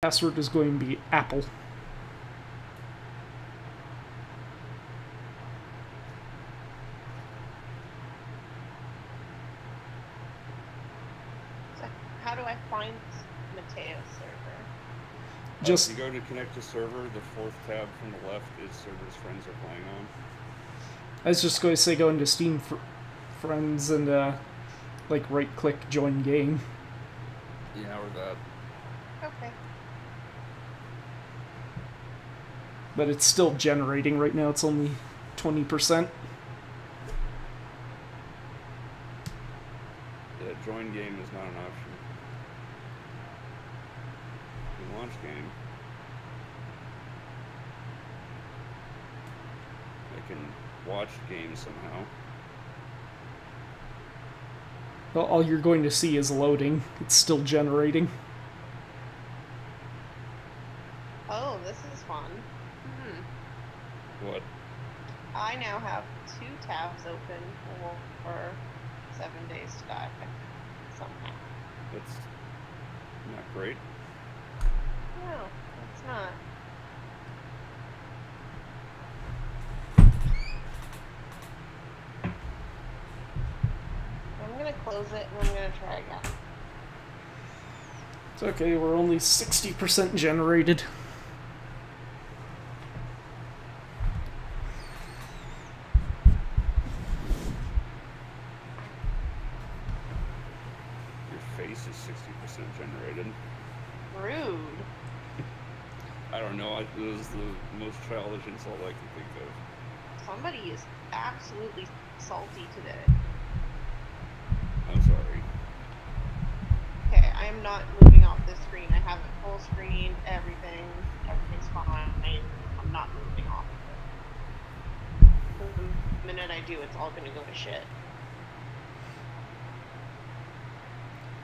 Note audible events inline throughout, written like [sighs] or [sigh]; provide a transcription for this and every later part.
Password is going to be Apple. So how do I find Mateo's server? Just Uh, you go to connect to server, the fourth tab from the left is servers friends are playing on. I was just going to say go into Steam fr- Friends and uh, like right click join game. Yeah, or that. Okay. But it's still generating right now. It's only 20%. Yeah, join game is not an option. You launch game. I can watch game somehow. Well, all you're going to see is loading. It's still generating. Oh, this is fun. What? I now have two tabs open for, for seven days to die somehow. That's not great. No, it's not. I'm gonna close it and I'm gonna try again. It's okay, we're only 60% generated. Your face is 60% generated. Rude. I don't know. I, it was the most childish insult I can think of. Somebody is absolutely salty today. I'm sorry. Okay, I am not moving off this screen. I have it full screen, everything. Everything's fine. I'm not moving off of it. The minute I do, it's all gonna go to shit.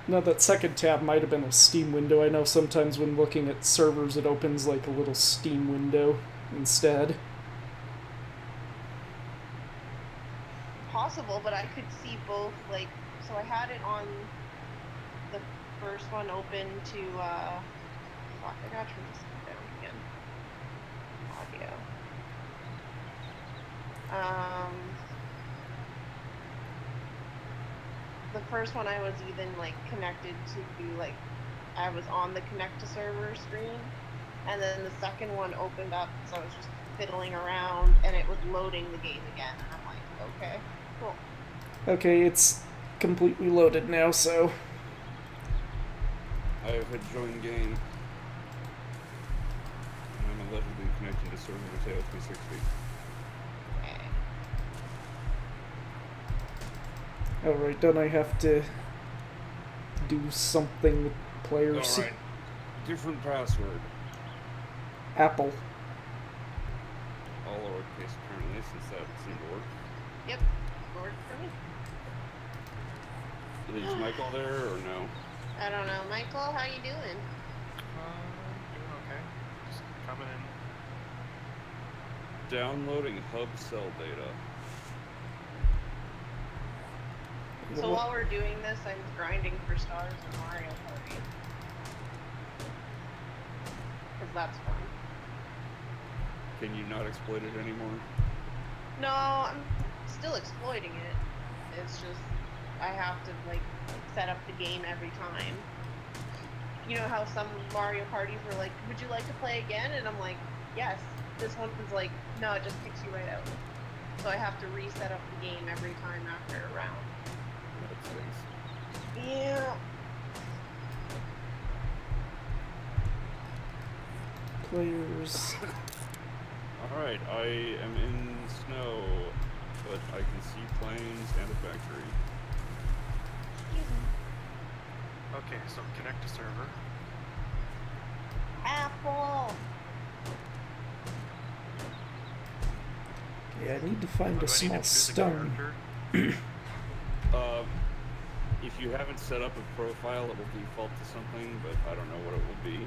Now that second tab might have been a Steam window. I know sometimes when looking at servers it opens like a little Steam window instead. Possible, but I could see both. Like, so I had it on the first one open to. uh Fuck, I gotta turn this down again. Audio. Um. The first one I was even like connected to the like I was on the connect to server screen, and then the second one opened up, so I was just fiddling around, and it was loading the game again, and I'm like, okay, cool. Okay, it's completely loaded now, so I have hit join game. And I'm allegedly connected to server Mateo 360. Okay. Alright, don't I have to do something with players? Alright. Different password. Apple. All lowercase apparently, since that seemed to work. Yep. Lord for me. Is Michael there or no? I don't know, Michael. How you doing? Uh, doing okay. Just coming in. Downloading hub cell data. So while we're doing this, I'm grinding for stars in Mario Party. Cause that's fun. Can you not exploit it anymore? No, I'm still exploiting it. It's just I have to like set up the game every time. You know how some Mario parties were like, "Would you like to play again?" And I'm like, "Yes." This one's like, "No, it just kicks you right out." So I have to reset up the game every time after a round. That. Yeah. Players. [laughs] Alright, I am in snow, but I can see planes and a factory. Okay, so connect to server. Apple. Yeah, I need to find Do a I need to small stone. [clears throat] [clears throat] Um, if you haven't set up a profile, it will default to something, but I don't know what it will be.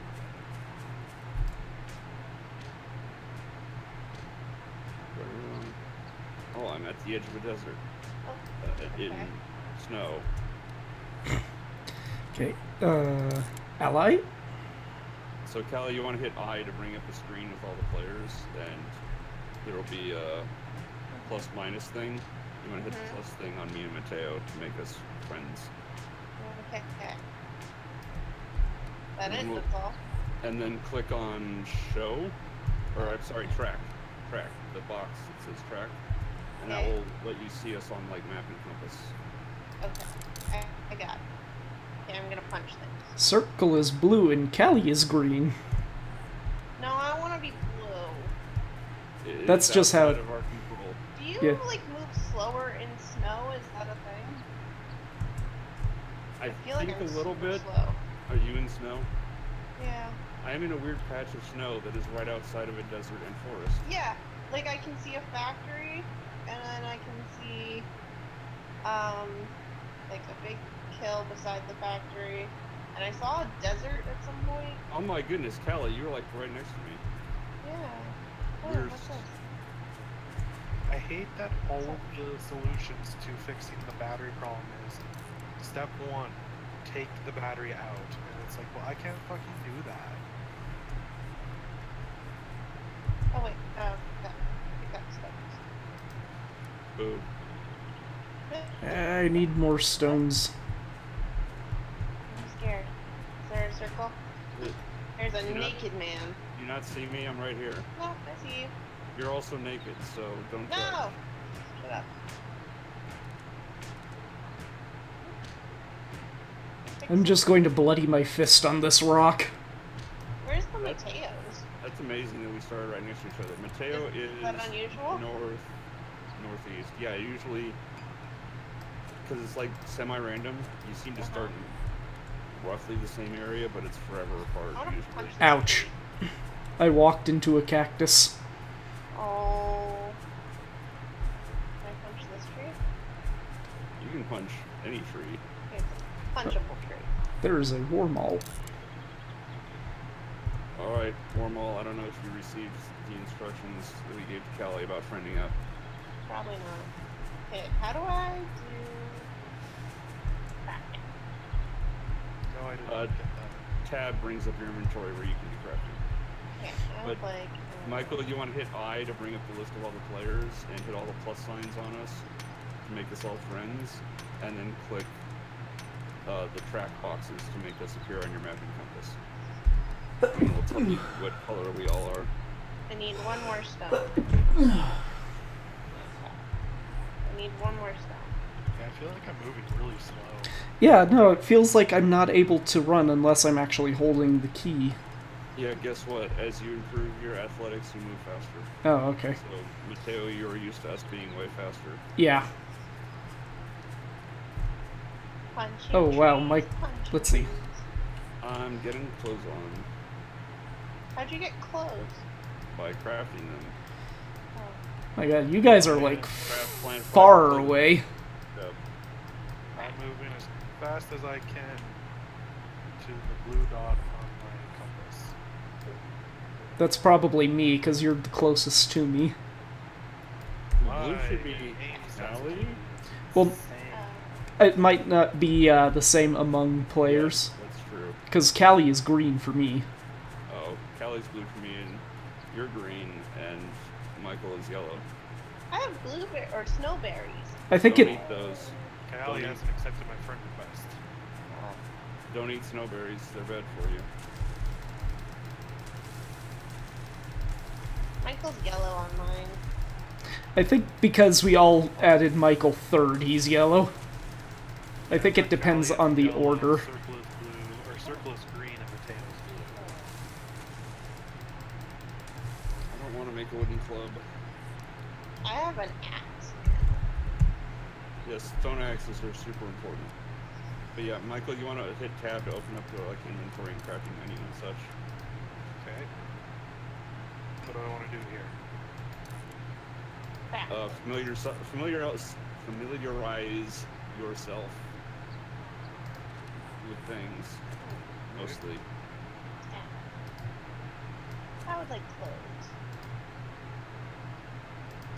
Where am I? Oh, I'm at the edge of a desert. Uh, in Okay. snow. [coughs] Okay. Uh, ally? So Callie, you want to hit I to bring up the screen with all the players, and there'll be a plus minus thing. You want to hit Mhm. the plus thing on me and Mateo to make us friends, Okay. That And it? we'll- all. and then click on show, or I'm sorry, track, track, the box that says track, and that will let you see us on like map and compass. Okay. I, I got it. Okay, I'm gonna punch things. Circle is blue and Callie is green. No, I want to be blue. It That's just how it- of our. Do you Yeah. like move slower in snow? Is that a thing? I, feel like think I'm a little bit. Slow. Are you in snow? Yeah. I am in a weird patch of snow that is right outside of a desert and forest. Yeah. Like I can see a factory, and then I can see, um, like a big hill beside the factory, and I saw a desert at some point. Oh my goodness, Callie, you were like right next to me. Yeah. Oh, We're what's this? I hate that all of the solutions to fixing the battery problem is step one, take the battery out. And it's like, well, I can't fucking do that. Oh wait. Uh, got, got stuff. Boo. I need more stones. I'm scared. Is there a circle? There's a You know- naked man. You not see me? I'm right here. No, I see you. You're also naked, so don't No! judge. Shut up. I'm just going to bloody my fist on this rock. Where's the That's- Mateos? That's amazing that we started right next to each other. Mateo is, Is that unusual? north, northeast. Yeah, usually, because it's like semi-random. You seem to Uh-huh. start roughly the same area, but it's forever apart usually. Ouch. I walked into a cactus. Oh. Can I punch this tree? You can punch any tree. Okay, it's punchable tree. There is a wormhole. All right, Warmal. I don't know if you received the instructions that we gave to Callie about friending up. Probably not. Okay, how do I do that? No, I didn't Uh, get that. Tab brings up your inventory where you can do crafting. Okay, I But, would like. um, Michael, you want to hit I to bring up the list of all the players and hit all the plus signs on us to make us all friends, and then click uh, the track boxes to make us appear on your mapping compass. [coughs] And it'll tell you what color we all are. I need one more stone. [coughs] I need one more stone. Yeah, I feel like I'm moving really slow. Yeah, no, it feels like I'm not able to run unless I'm actually holding the key. Yeah, guess what? As you improve your athletics, you move faster. Oh, okay. So, Mateo, you're used to us being way faster. Yeah. Punching Oh, wow, Mike- let's see. I'm getting clothes on How'd you get clothes? by crafting them. Oh. My god, you guys are like craft plant far five away. Yep. I'm moving as fast as I can to the blue dot on my compass. That's probably me, because you're the closest to me. Blue should be aim Callie. sensitivity is Well, insane. It might not be uh, the same among players, Yeah, that's true. because Callie is green for me. Oh, Callie's blue for me, and you're green, and Michael is yellow. I have blueberry or snowberries. I think Don't it. eat those. Callie don't hasn't accepted my friend request. Don't eat snowberries; they're bad for you. Michael's yellow on mine. I think because we all added Michael third, he's yellow. I think it depends on the order. Circle is blue, or circle is green, and Mateo's blue. I don't want to make a wooden club. I have an axe. Yes, stone axes are super important. But yeah, Michael, you want to hit tab to open up your like inventory and crafting menu and such. Okay. What do I want to do here? Uh, familiar, familiarize, familiarize yourself with things, mostly. I would like clothes.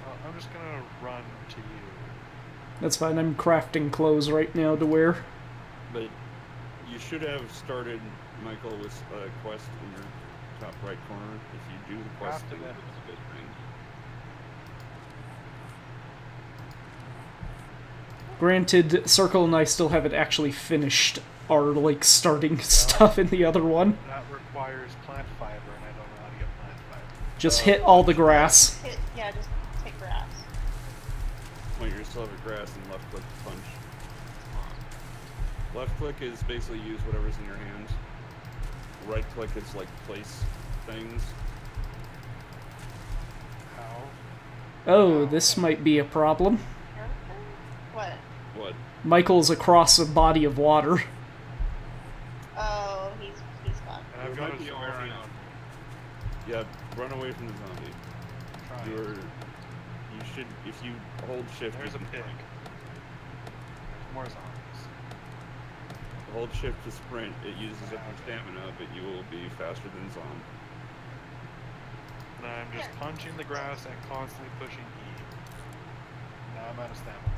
Uh, I'm just gonna run to you. That's fine. I'm crafting clothes right now to wear. But you should have started, Michael, with a quest in your top right corner. If you do the quest thing, that. it's a good thing. Granted, Circle and I still haven't actually finished our like starting [laughs] stuff in the other one. That requires plant fiber, and I don't know how to get plant fiber. Just Uh, hit all the grass. Hit, yeah, just take grass. Wait, you still have at grass and left click punch. Left click is basically use whatever's in your hand. Right click is like place things. How? Oh, this might be a problem. What? What? Michael's across a body of water. [laughs] Oh, he's he's got. And I've You got might a be zombie already- on. Yeah, run away from the zombie. Trying. You're. You should. If you hold shift. There's a can pig. sprint. More zombies. Hold shift to sprint. It uses up your stamina, but you will be faster than zombie. And I'm just punching the grass and constantly pushing E. Now I'm out of stamina.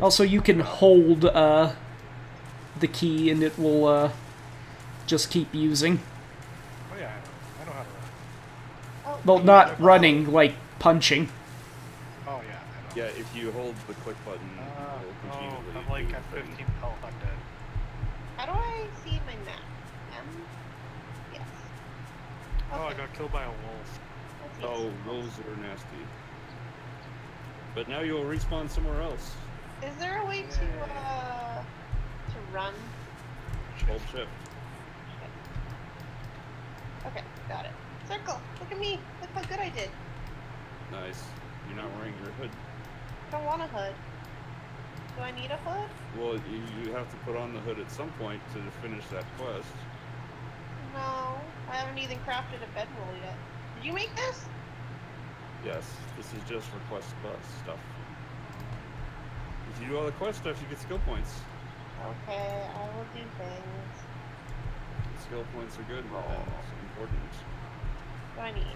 Also, you can hold uh, the key and it will uh, just keep using. Oh yeah, I know. I know how to run. Oh, Well, not running, like punching. Oh yeah, I know. Yeah, if you hold the click button, Uh, it will oh, continually I'm like do at the 15 health. I'm dead. How do I see my map? M. Yes. Oh, I got killed by a wolf. let's. Oh, wolves are nasty. But now you'll respawn somewhere else. Is there a way to uh to run? Hold shift. Okay, got it. Circle. Look at me. Look how good I did. Nice. You're not wearing your hood. I don't want a hood. Do I need a hood? Well, you, you have to put on the hood at some point to finish that quest. No, I haven't even crafted a bedroll yet. Did you make this? Yes, this is just for quest stuff. If you do all the quest stuff, you get skill points. Okay, I will do things. Skill points are good. and it's important. What do I need?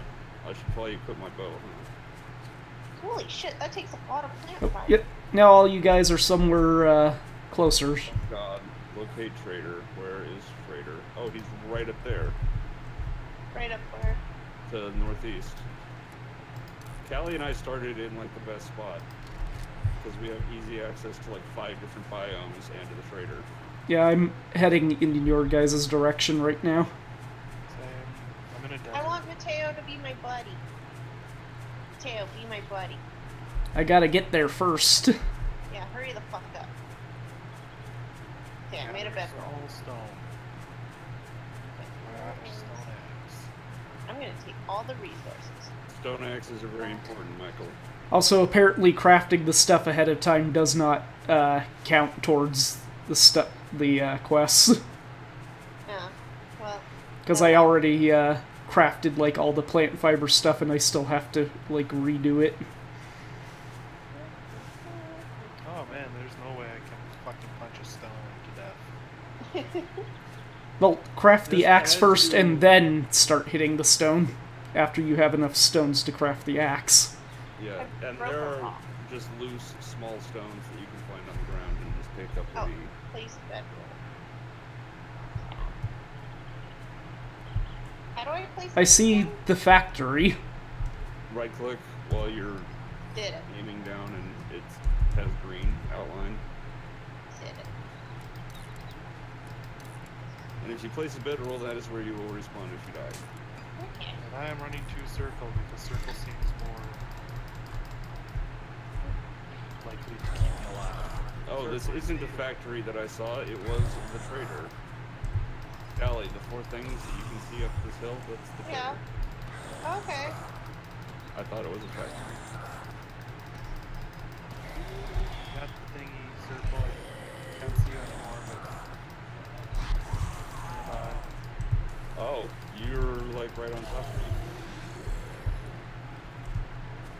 I should probably equip my bow. Huh? Holy shit, that takes a lot of plant Oh, yep. Now all you guys are somewhere uh, closer. God, locate trader. Where is trader? Oh, he's right up there Right up where? to the northeast. Callie and I started in like the best spot because we have easy access to like five different biomes and to the trader. Yeah, I'm heading in your guys' direction right now. Same. I'm in a desert. I want Mateo to be my buddy. Mateo, be my buddy. I gotta get there first. [laughs] Yeah, hurry the fuck up. Okay, I made a There's bedroll. all stone. Where are stone axe? I'm gonna take all the resources. Stone axes are very important, Michael. Also, apparently, crafting the stuff ahead of time does not uh, count towards the stuff, the uh, quests, [laughs] Yeah. Well, because I already uh, crafted like all the plant fiber stuff, and I still have to like redo it. Oh man, there's no way I can fucking punch a stone to death. [laughs] Well, craft the axe first, you- and then start hitting the stone after you have enough stones to craft the axe. Yeah, and there are just loose, small stones that you can find on the ground and just pick up Oh. with the place bedroll. How do I place I see again? the factory. right click while you're Did it. aiming down and it has green outline. Did it. And if you place a bedroll, that is where you will respawn if you die. Okay. And I am running to circle because circle seems more likely to keep me alive. Oh, this isn't the factory that I saw. It was the trader. Callie, the four things that you can see up this hill, that's the Yeah. trader. Okay. I thought it was a factory. Got the thingy circle. I can't see you anymore, but uh, Oh, you're like right on top of me.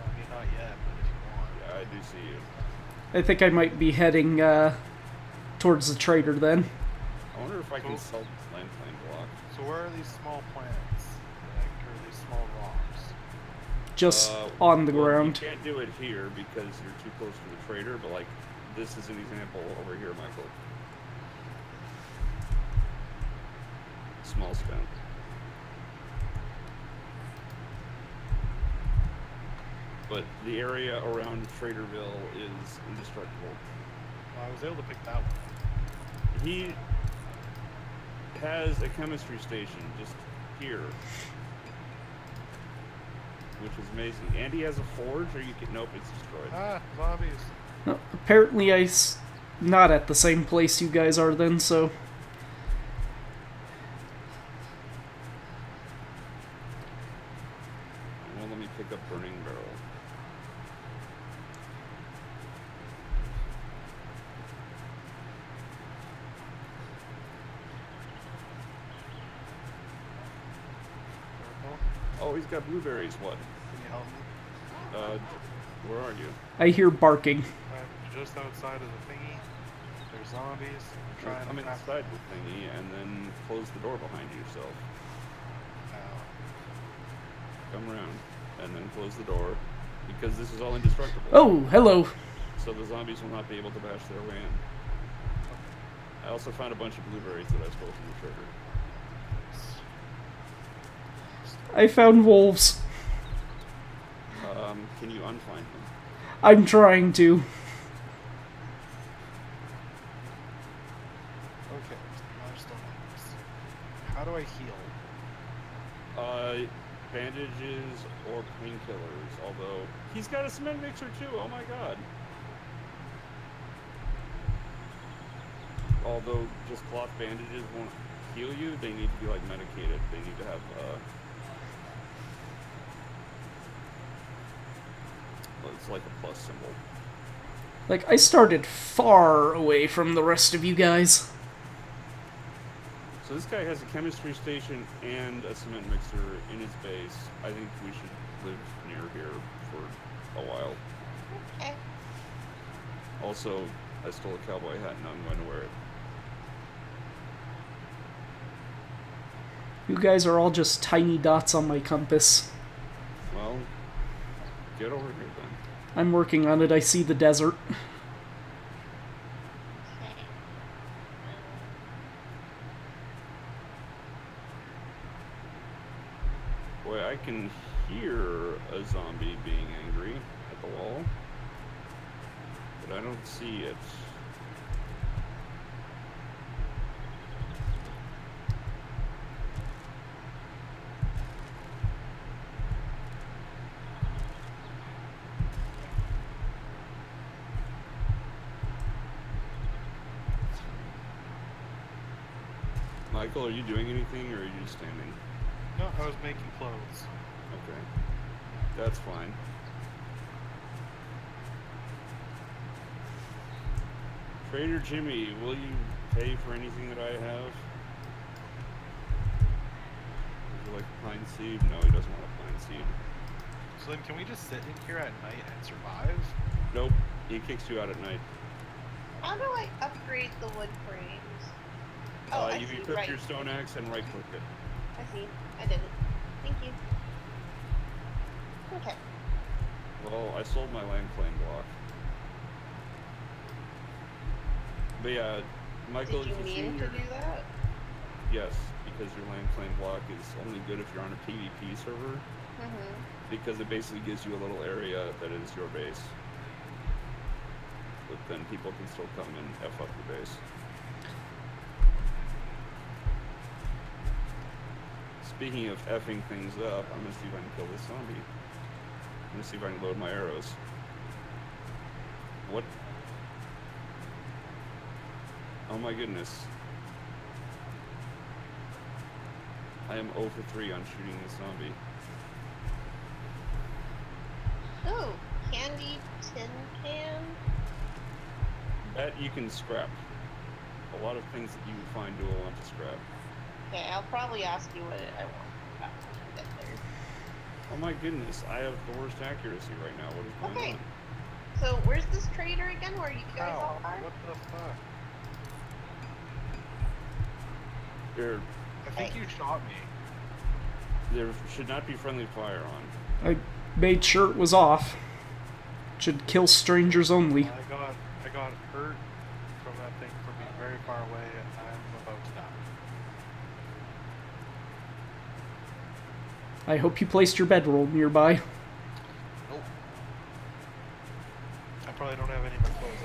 I mean not yet, but if you want. Yeah, I do see you. I think I might be heading uh, towards the trader then. I wonder if I can sell this land claim block. So where are these small plants? Like, or these small rocks? Just Uh, on the well, ground. You can't do it here because you're too close to the trader, but like this is an example over here, Michael. small spent. But the area around Traderville is indestructible. Well, I was able to pick that one. He has a chemistry station just here, which is amazing. And he has a forge, or you can nope, it's destroyed. Ah, zombies. No, apparently I s- not at the same place you guys are then, so blueberries. What? Can you help me? Uh, where are you? I hear barking. I'm just outside of the thingy. There's zombies. I'm Well, trying Come to pass inside the thingy and then close the door behind yourself. Ow. Come around and then close the door because this is all indestructible. Oh, hello. So the zombies will not be able to bash their way in. I also found a bunch of blueberries that I stole from the trader. I found wolves. Um, can you unfind them? I'm trying to. Okay, now there's still zombies. How do I heal? Uh, bandages or painkillers. Although he's got a cement mixer too. Oh my god. Although just cloth bandages won't heal you, they need to be like medicated. They need to have uh. It's like a plus symbol. Like, I started far away from the rest of you guys. So this guy has a chemistry station and a cement mixer in his base. I think we should live near here for a while. Okay. Also, I stole a cowboy hat and I'm going to wear it. You guys are all just tiny dots on my compass. Well, get over here then. I'm working on it. I see the desert. Okay. Boy, I can hear a zombie being angry at the wall, but I don't see it. Michael, are you doing anything or are you just standing? No, I was making clothes. Okay. That's fine. Trader Jimmy, will you pay for anything that I have? Would you like a pine seed? No, he doesn't want a pine seed. So then, can we just sit in here at night and survive? Nope. He kicks you out at night. How do I upgrade the wood frames? Oh, uh, I you see, equip right. your stone axe and right click it. I see. I did it. Thank you. Okay. Well, I sold my land claim block. But yeah, Michael, Did you see to do that? Yes, because your land claim block is only good if you're on a PvP server. Mm-hmm. because it basically gives you a little area that is your base. But then people can still come and F up your base. Speaking of effing things up, I'm gonna see if I can kill this zombie. I'm gonna see if I can load my arrows. What? Oh my goodness. I am 0 for 3 on shooting this zombie. Oh, candy tin can. That you can scrap. A lot of things that you find you will want to scrap. Okay, I'll probably ask you what I want after we get there. Oh my goodness, I have the worst accuracy right now. What is going Okay. on? So, where's this trader again? Where you guys Ow, all are? what the fuck? There, I think you shot me. there should not be friendly fire on. I made sure it was off. Should kill strangers only. I got I got hurt from that thing from being very far away, uh, and I'm about to die. I hope you placed your bedroll nearby. Nope. I probably don't have any more clothes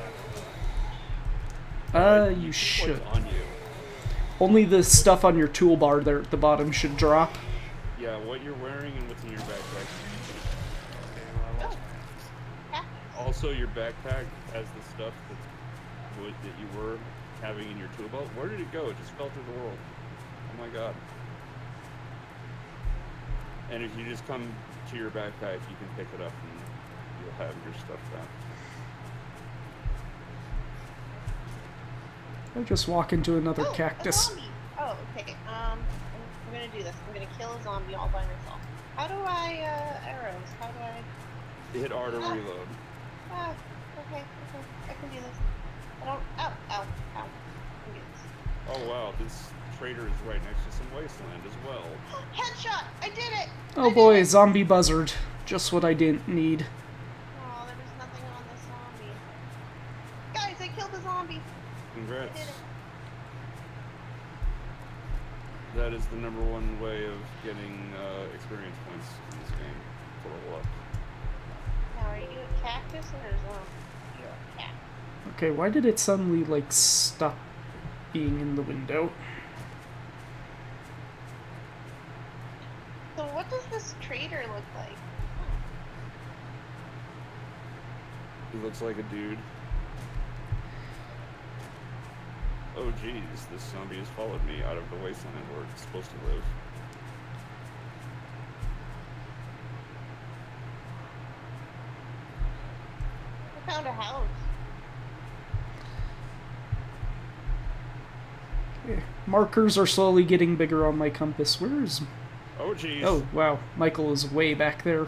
either. Uh, you keep should. on you. Only the stuff on your toolbar there at the bottom should drop. Yeah, what you're wearing and what's in your backpack. Okay, well, I lost my axe. Also, your backpack has the stuff that's wood that you were having in your tool belt. Where did it go? It just fell through the world. Oh my god. And if you just come to your backpack, you can pick it up and you'll have your stuff back. I just walk into another Oh, a cactus. zombie. Oh, okay. Um, I'm, I'm gonna do this. I'm gonna kill a zombie all by myself. How do I, uh, arrows? How do I... Hit R to reload. Ah, okay, okay. I can do this. I don't... Ow, ow, ow. I can do this. Oh wow, this trader is right next to some wasteland as well. [gasps] Headshot! I did it! Oh did boy, it! zombie buzzard. Just what I didn't need. Oh, there was nothing on this zombie. Guys, I killed a zombie! I Congrats. That is the number one way of getting uh, experience points in this game. To level up. Now, are you a cactus or a zombie? You're a cat. Okay, why did it suddenly, like, stop being in the window? So what does this trader look like? He looks like a dude. Oh geez, this zombie has followed me out of the wasteland where it's supposed to live. I found a house. Eh, Markers are slowly getting bigger on my compass. Where is... Oh geez. Oh, wow. Michael is way back there.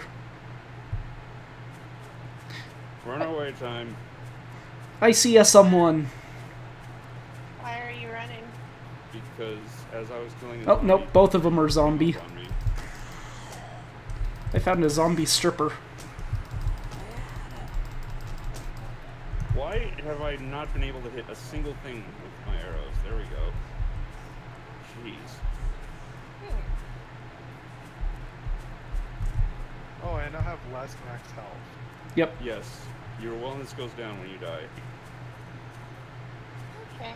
Runaway time. I see a someone. Why are you running? Because as I was killing a Oh, zombie, nope, both of them are zombie. on. I found a zombie stripper. Why have I not been able to hit a single thing with my arrows? There we go. Oh, and I have less max health. Yep. Yes, your wellness goes down when you die. Okay.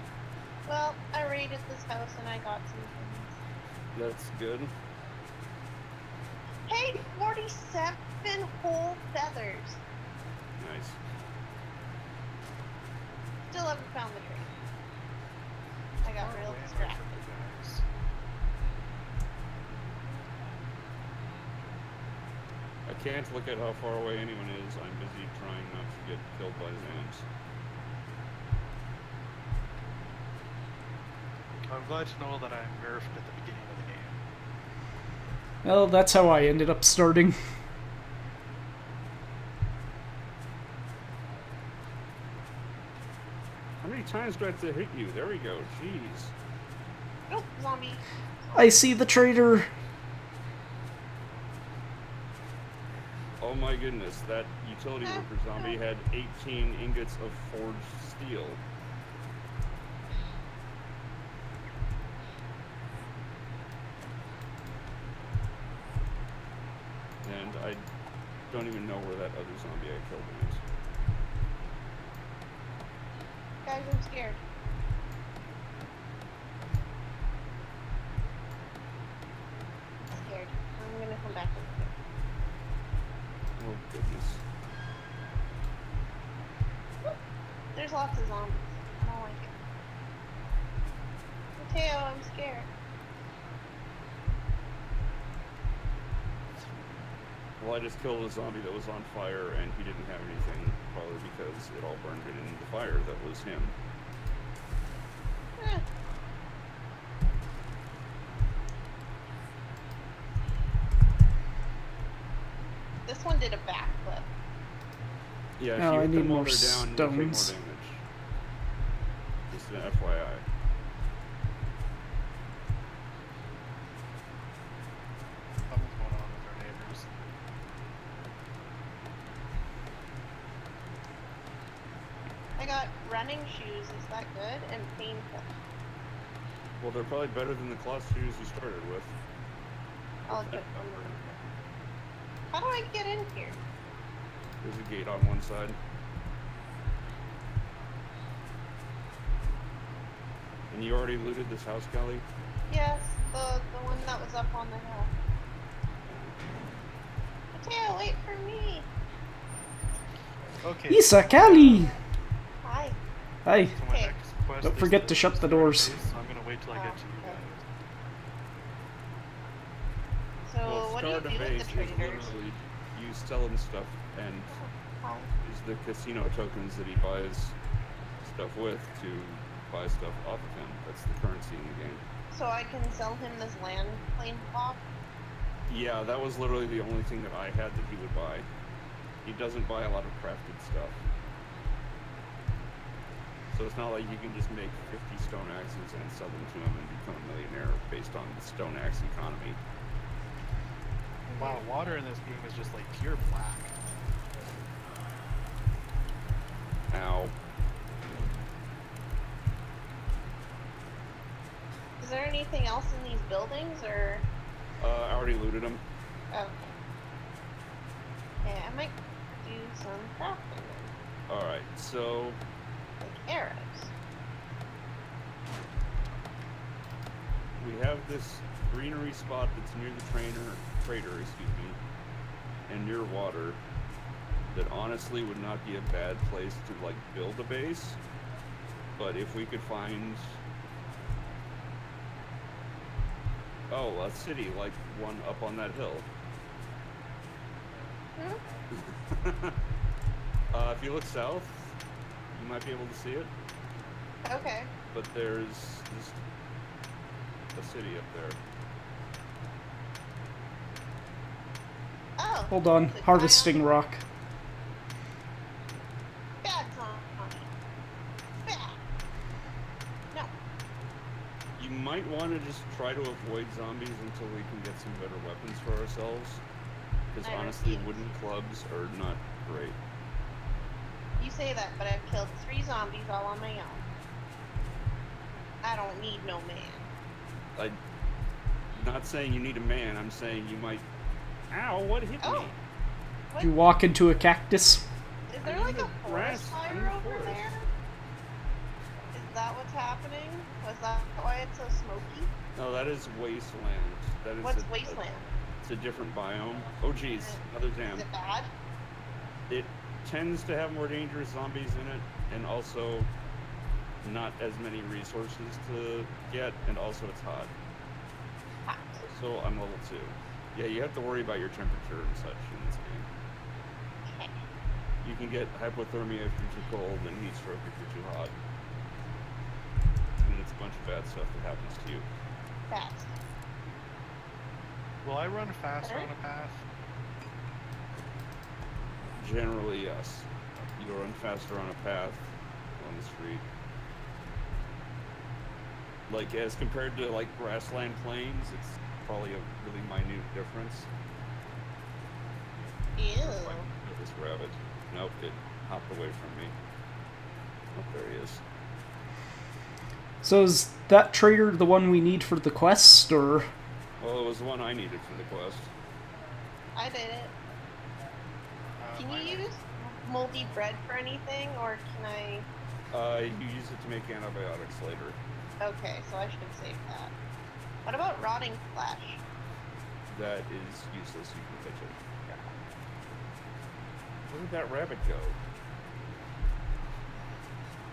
Well, I raided this house and I got some things. That's good. Hey, 47 whole feathers. Nice. Still haven't found the tree. I got Far real away distracted. different guys. I can't look at how far away anyone is. I'm busy trying not to get killed by Zams. I'm glad to know that I'm nerfed at the beginning of the game. Well, that's how I ended up starting. How many times do I have to hit you? There we go. Jeez. Nope, zombie. I see the traitor. Oh my goodness, that utility ah, worker zombie had 18 ingots of forged steel. And I don't even know where that other zombie I killed is. Guys, I'm scared. Scared. There's lots of zombies. I don't like it. Mateo, I'm scared. Well, I just killed a zombie that was on fire and he didn't have anything, probably because it all burned it in the fire that was him. Eh. This one did a backflip. Yeah, if Oh, you I need them more they're down, more stones. damage. Just an FYI. Something's going on with our neighbors. I got running shoes. Is that good? And painful. Well, they're probably better than the cloth shoes you started with. I'll get. How do I get in here? There's a gate on one side. And you already looted this house, Kelly? Yes, the the one that was up on the hill. Mateo, wait for me. Okay. Isa Kali! Hi. Hi. So Okay. Don't forget to shut the start doors. base, so I'm gonna wait till I Oh, get to you okay. guys. So well, what do you do with the is traders? literally you sell him stuff and use the casino tokens that he buys stuff with to buy stuff off of him. That's the currency in the game. So I can sell him this land claim block. Yeah, that was literally the only thing that I had that he would buy. He doesn't buy a lot of crafted stuff. So it's not like you can just make 50 stone axes and sell them to him and become a millionaire based on the stone axe economy. Wow, water in this game is just like pure black. Ow. Is there anything else in these buildings or? Uh, I already looted him. Okay. Yeah, I might do some crafting Alright, so like arrows. we have this greenery spot that's near the trainer trader, excuse me, and near water that honestly would not be a bad place to like build a base. But if we could find Oh, a city like one up on that hill. Hmm? [laughs] uh, if you look south, you might be able to see it. Okay. But there's just a city up there. Oh. Hold on. Harvesting rock. Bad Tommy. Bad. No. You might want to just try to avoid zombies until we can get some better weapons for ourselves. Because honestly, wooden clubs are not great. You say that, but I've killed three zombies all on my own. I don't need no man. I'm not saying you need a man. I'm saying you might. Ow! What hit Oh. me? What? You walk into a cactus. Is there I'm like a grass. forest fire over forest. there? Is that what's happening? Was that why it's so smoky? No, that is wasteland. That is What's a, wasteland? it's a different biome. Oh geez, another dam. Is it bad? It tends to have more dangerous zombies in it, and also not as many resources to get, and also it's hot. Hot. So I'm level two. Yeah, you have to worry about your temperature and such in this game. Okay. You can get hypothermia if you're too cold, and heat stroke if you're too hot. And it's a bunch of bad stuff that happens to you. Fast. Will I run faster Alright. on a path? Generally, yes. You run faster on a path on the street. Like as compared to like grassland plains, it's probably a really minute difference. Ew. Like, This rabbit. Nope, it hopped away from me. Oh, there he is. So is that trader the one we need for the quest, or Well, it was the one I needed for the quest. I did it. Uh, Can you use moldy bread for anything, or can I? Uh, you use it to make antibiotics later. Okay, so I should have saved that. What about rotting flesh? That is useless. You can pitch it. Where did that rabbit go?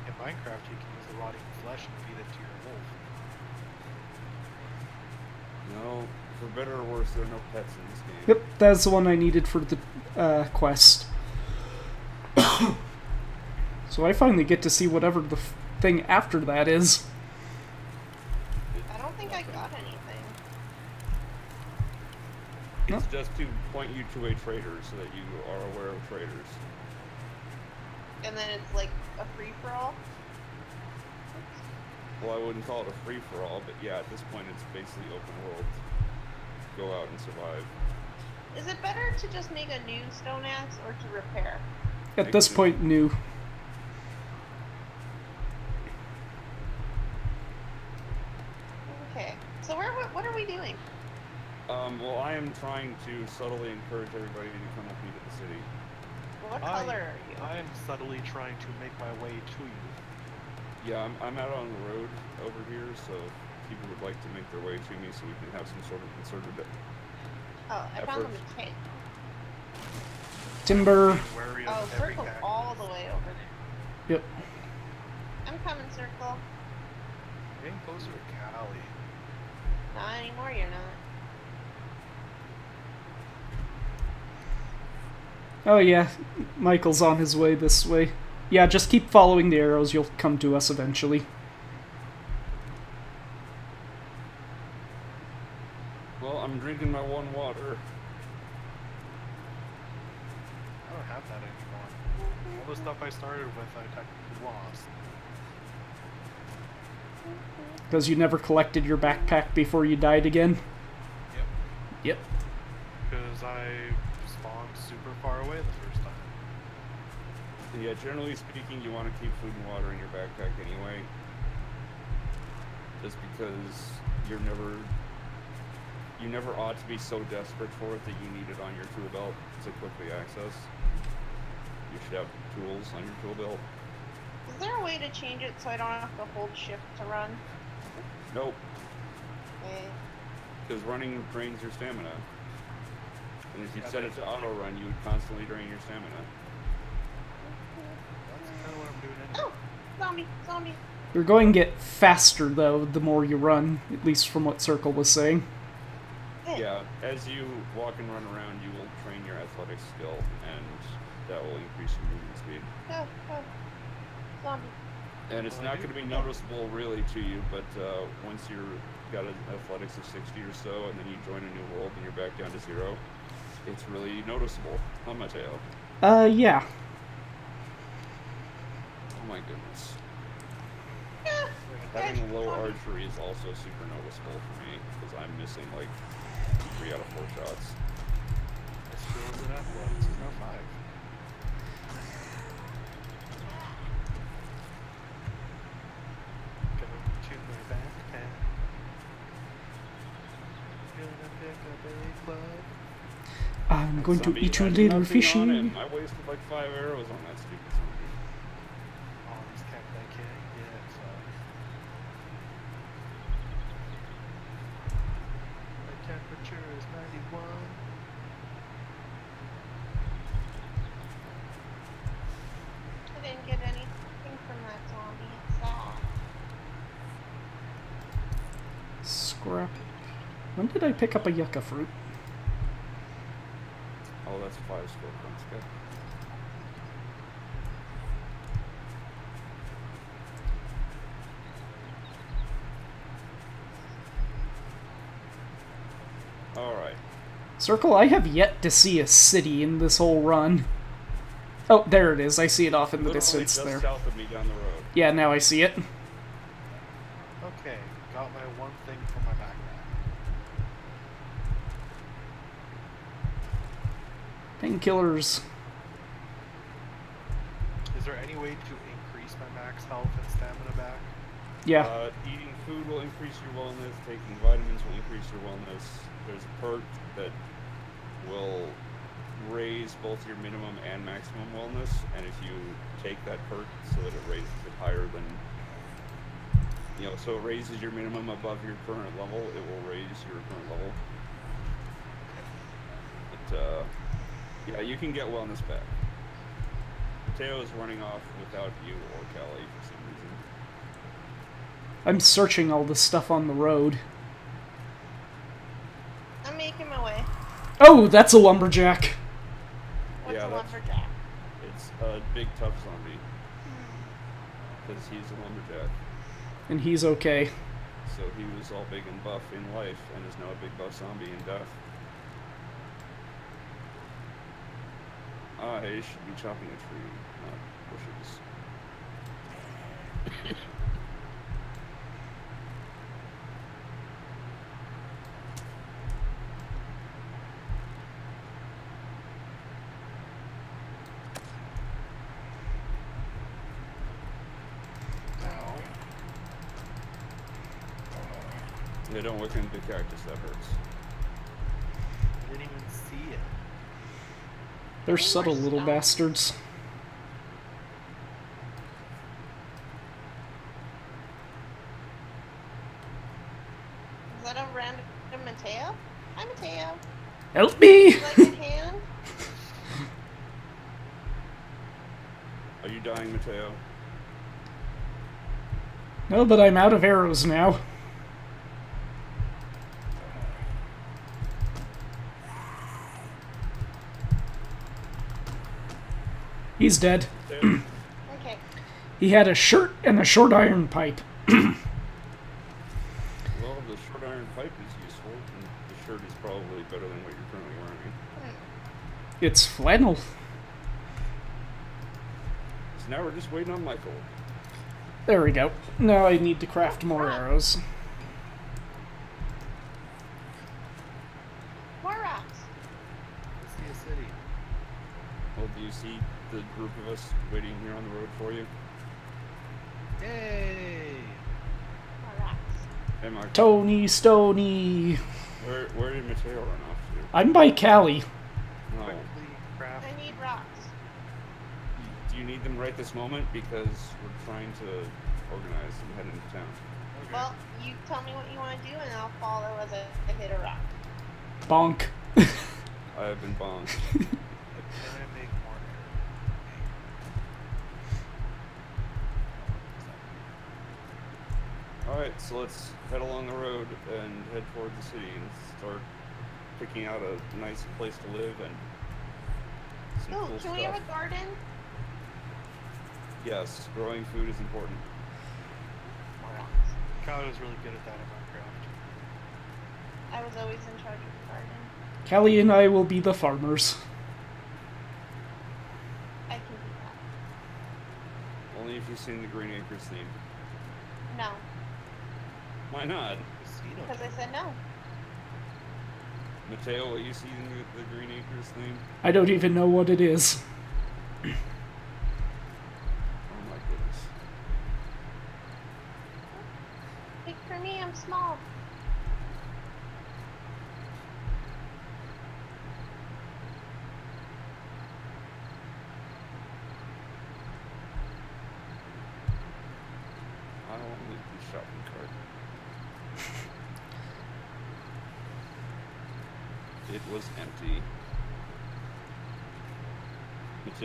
In Minecraft, you can use the rotting flesh and feed it to your wolf. No, for better or worse, there are no pets in this game. Yep, that's the one I needed for the uh, quest. [coughs] so I finally get to see whatever the f- thing after that is. I don't think I got anything. It's just to point you to a trader so that you are aware of traders. And then it's like a free for all. Well, I wouldn't call it a free for all, but yeah, at this point, it's basically open world. Go out and survive. Is it better to just make a new stone axe or to repair? At this Thank you. point, new. Okay. So where what, what are we doing? Um, well, I am trying to subtly encourage everybody to come with me to the city. What I- color are you? I am subtly trying to make my way to you. Yeah, I'm, I'm out on the road over here, so if people would like to make their way to me so we can have some sort of concerted Oh, I found a efforts. Timber. Oh, circle all the way over there. Yep. I'm coming, circle. Getting closer to Cali. Not anymore, you're not. Oh yeah, Michael's on his way this way. Yeah, just keep following the arrows. You'll come to us eventually. Well, I'm drinking my one water. I don't have that anymore. All the stuff I started with, I technically lost. Because you never collected your backpack before you died again. Yep. Yep. Because I spawned super far away the first time. Yeah, generally speaking, you want to keep food and water in your backpack anyway. Just because you're never, you never ought to be so desperate for it that you need it on your tool belt to quickly access. You should have tools on your tool belt. Is there a way to change it so I don't have to hold shift to run? Nope, Eh, because running drains your stamina. And if you Yeah, set it to auto run, you would constantly drain your stamina. That's kind of what I'm doing anyway. Oh, zombie, zombie. You're going to get faster though the more you run, at least from what Circle was saying. Yeah, as you walk and run around, you will train your athletic skill, and that will increase your movement speed. Oh, oh. Zombie. And it's not going to be noticeable really to you, but uh, once you're got an athletics of 60 or so, and then you join a new world and you're back down to zero, it's really noticeable. Huh, Mateo? Uh, yeah. Oh my goodness. Yeah. Having Good. low archery is also super noticeable for me, because I'm missing like three out of four shots. My skills in athletics is now five. I'm going to eat you little fishy. I wasted like five arrows on that stupid zombie. All these cat I can't get, so. My temperature is 91. I didn't get anything from that zombie. It's sad. Scrap. When did I pick up a yucca fruit? Oh, that's five skill points. Good. Alright. Circle, I have yet to see a city in this whole run. Oh, there it is. I see it off in the Literally distance there. south of me down the road. Yeah, now I see it. Okay, got my one thing from my backpack. Painkillers. Is there any way to increase my max health and stamina back? Yeah. Uh, eating food will increase your wellness. Taking vitamins will increase your wellness. There's a perk that will raise both your minimum and maximum wellness, and if you take that perk so that it raises it higher than, you know, so it raises your minimum above your current level, it will raise your current level. But uh, yeah, you can get wellness back. Mateo is running off without you or Kelly for some reason. I'm searching all the stuff on the road. I'm making my way. Oh, that's a lumberjack. What's Yeah, a lumberjack? It's a big tough zombie. Hmm. Because he's a lumberjack. And he's okay. So he was all big and buff in life and is now a big buff zombie in death. Ah, I should be chopping a tree, not bushes. Yeah, don't look into cactus, that hurts. They're subtle little bastards. Is that a random Mateo? Hi, Mateo. Help me! Is that your hand? [laughs] Are you dying, Mateo? No, but I'm out of arrows now. He's dead. Okay. He had a shirt and a short iron pipe. [clears throat] well, the short iron pipe is useful, and the shirt is probably better than what you're currently wearing. Hmm. It's flannel. So now we're just waiting on Michael. There we go. Now I need to craft more arrows. More rocks. Let's see a city. Well, do you see the group of us waiting here on the road for you? Yay! Rocks. Hey, Michael. Tony Stony. Where, where did Mateo run off to? I'm by Callie. to? No. Quickly craft. I need rocks. Do you need them right this moment? Because we're trying to organize and head into town. Okay. Well, you tell me what you want to do, and I'll follow as I, I hit a rock. Bonk. [laughs] I have been bombed. [laughs] Alright, so let's head along the road and head toward the city and start picking out a nice place to live and some Oh, cool can stuff. we have a garden? Yes, growing food is important. More rocks. Kyle was really good at that in Minecraft. I was always in charge of the garden. Callie and I will be the farmers. I can do that. Only if you sing the Green Acres theme. No, Why not? Because I said no. Mateo, will you sing the, the Green Acres theme? I don't even know what it is. [clears throat] Oh my goodness. Wait for me, I'm small.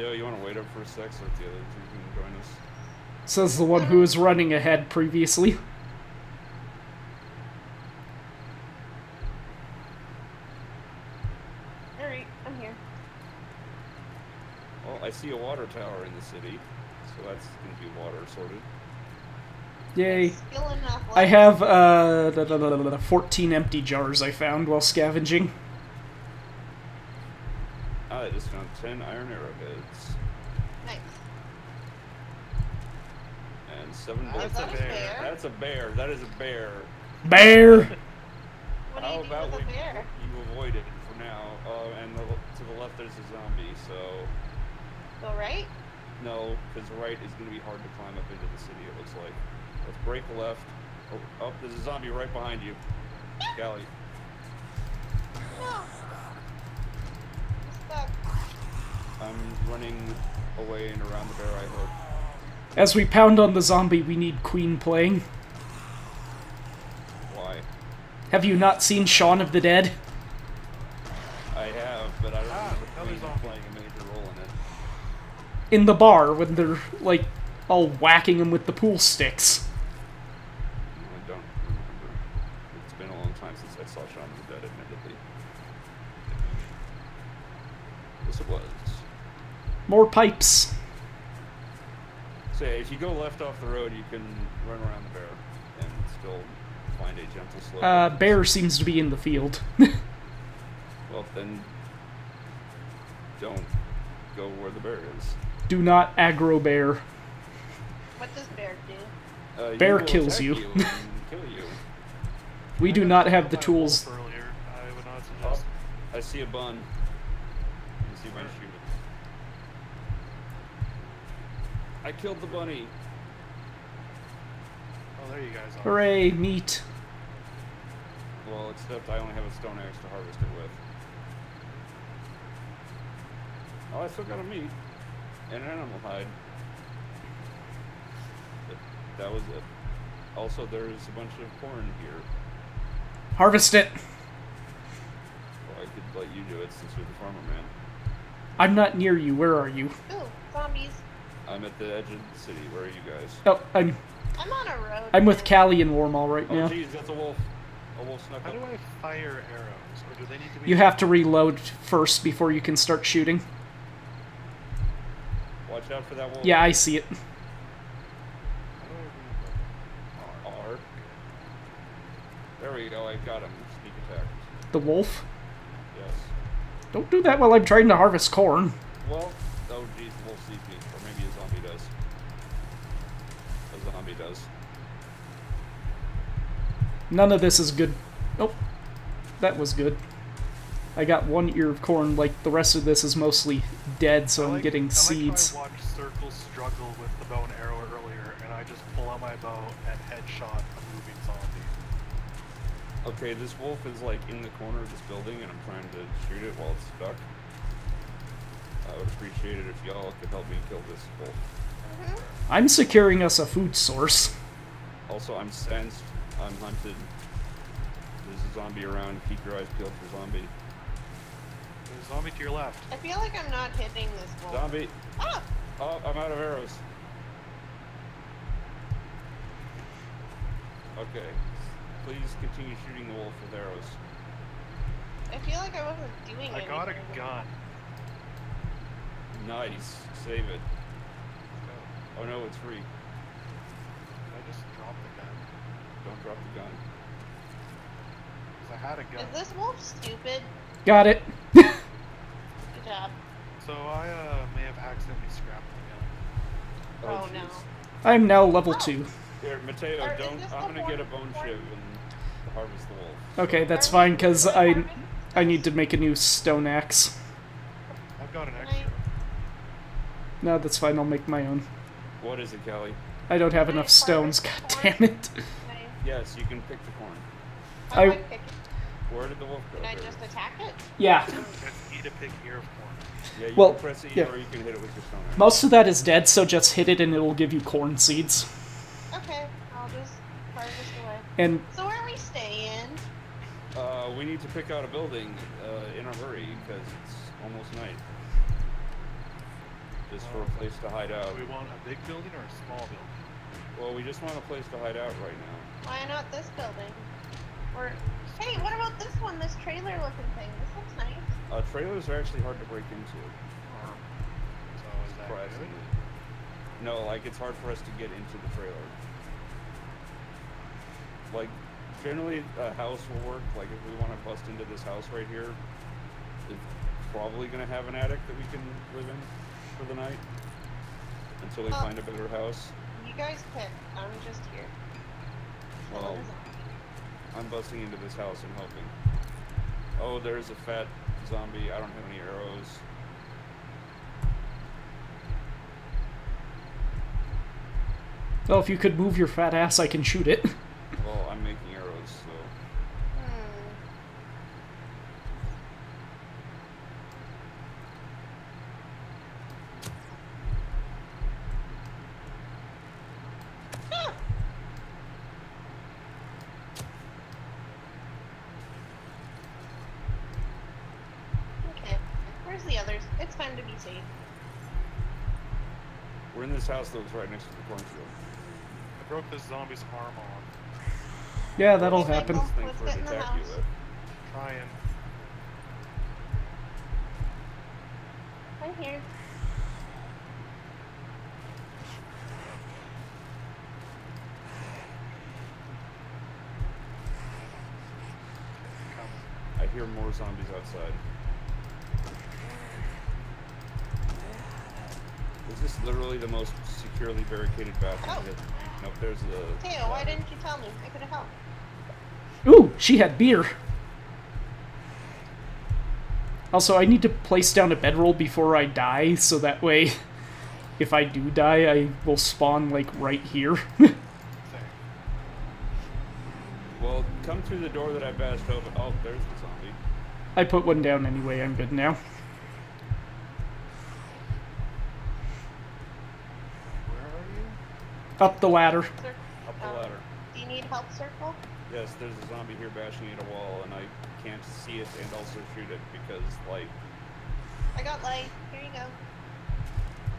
Mateo, you want to wait up for a sec so the other two can join us? Says the one who was running ahead previously. Alright, I'm here. Well, I see a water tower in the city, so that's going to be water sorted. Yay. I have uh, da- da- da- da- da- 14 empty jars I found while scavenging. I just found 10 iron arrowheads Nice. and 7 That's bullets. Is a a bear. bear? That's a bear. That is a bear. Bear! [laughs] What do How you do about with we a bear? you avoid it for now? Uh, and the, to the left there's a zombie, so Go right? no, because right is going to be hard to climb up into the city. It looks like. Let's break left. Oh, oh, there's a zombie right behind you, Gally. No. I'm running away and around the bear. I hope. As we pound on the zombie, we need Queen playing. Why? Have you not seen Shaun of the Dead? I have, but I don't Ah, remember Queen playing a major role in it. In the bar when they're, like, all whacking him with the pool sticks. It was. More pipes. Say, if you go left off the road, you can run around the bear and still find a gentle slope. Uh, bear seems to be in the field. [laughs] Well, then don't go where the bear is. Do not aggro bear. What does bear do? Uh, Bear will kills attack you. [laughs] kill you. We do not have the tools. Earlier. I would not Oh, suggest. I see a bun. You see my shoot it. I killed the bunny. Oh, there you guys are. Hooray, meat. Well, except I only have a stone axe to harvest it with. Oh, I still got a meat and an animal hide. But that was it. Also, there's a bunch of corn here. Harvest it. Well, I could let you do it since you're the farmer man. I'm not near you. Where are you? Ooh, zombies. I'm at the edge of the city. Where are you guys? Oh, I'm I'm on a road. I'm with now. Callie and Warmal right Oh, now. jeez, that's a wolf. A wolf snuck How up. do I fire arrows, or do they need to be? You have to reload first before you can start shooting. Watch out for that wolf. Yeah, I see it. How do I reload? R. There we go. I got him. Sneak attack. The wolf. Yes. Don't do that while I'm trying to harvest corn. Well, oh geez, the wolf sees me, or maybe a zombie does. A zombie does. None of this is good. Nope. That was good. I got one ear of corn, like the rest of this is mostly dead, so I I'm like- getting I like seeds. How I watched Circle struggle with the bow and arrow earlier, and I just pull out my bow Okay, this wolf is like in the corner of this building, and I'm trying to shoot it while it's stuck. I would appreciate it if y'all could help me kill this wolf. Mhm. I'm securing us a food source. Also, I'm sensed. I'm hunted. There's a zombie around. Keep your eyes peeled for zombie. There's a zombie to your left. I feel like I'm not hitting this wolf. Zombie! Ah! Oh, I'm out of arrows. Okay. Please continue shooting the wolf with arrows. I feel like I wasn't doing I got a gun. Nice. Save it. Oh no, it's free. I just dropped the gun. Don't drop the gun. Because I had a gun. Is this wolf stupid? Got it. Good job. So I uh, may have accidentally scrapped the gun. Oh, no. jeez. I'm now level Oh. 2. Here, Mateo, Or don't. I'm gonna get a bone horn- shiv and harvest the wolf. Okay, that's fine, because I. I need to make a new stone axe. I've got an Can extra. No, that's fine, I'll make my own. What is it, Kelly? I don't have enough stones, [laughs] god damn it. Yes, you can pick the corn. I, I- I pick it? Where did the wolf go? Can I just attack it? Yeah, Press E to pick ear of corn. Yeah, you Well, can press E yeah. or you can hit it with your stone axe. most of that is dead, so just hit it and it'll give you corn seeds. Okay, I'll just harvest away. And So where are we staying? Uh, we need to pick out a building uh, in a hurry because it's almost night. Just for a place to hide out. Do we want a big building or a small building? Well, we just want a place to hide out right now. Why not this building? Or hey, what about this one? This trailer looking thing. This looks nice. Uh, trailers are actually hard to break into. So is that good? No, like it's hard for us to get into the trailer. Like, generally a house will work. Like if we want to bust into this house right here, it's probably gonna have an attic that we can live in for the night until we Oh. Uh, find a better house. You guys pick. I'm just here. Well, Killing a zombie. I'm busting into this house and helping. Oh, there's a fat zombie. I don't have any arrows. well, if you could move your fat ass, I can shoot it. [laughs] Well, I'm making arrows, so. Hmm. Ah! Okay, where's the others? It's time to be safe. We're in this house that was right next to the cornfield. I broke this zombie's arm off. Yeah, that'll Okay, happen. well- This thing let's for get it in to the house. Trying. I'm here. I hear more zombies outside. Is this literally the most securely barricaded bathroom? Oh. Nope, there's the. Teo, why didn't you tell me? I could have helped. Ooh, she had beer. Also, I need to place down a bedroll before I die, so that way, if I do die, I will spawn, like, right here. [laughs] Same. Well, come through the door that I bashed open. Oh, there's the zombie. I put one down anyway, I'm good now. Up the ladder. Cir- Up the Um, ladder. Do you need help, Circle? Yes, there's a zombie here bashing at a wall, and I can't see it and also shoot it because, like, I got light. Here you go.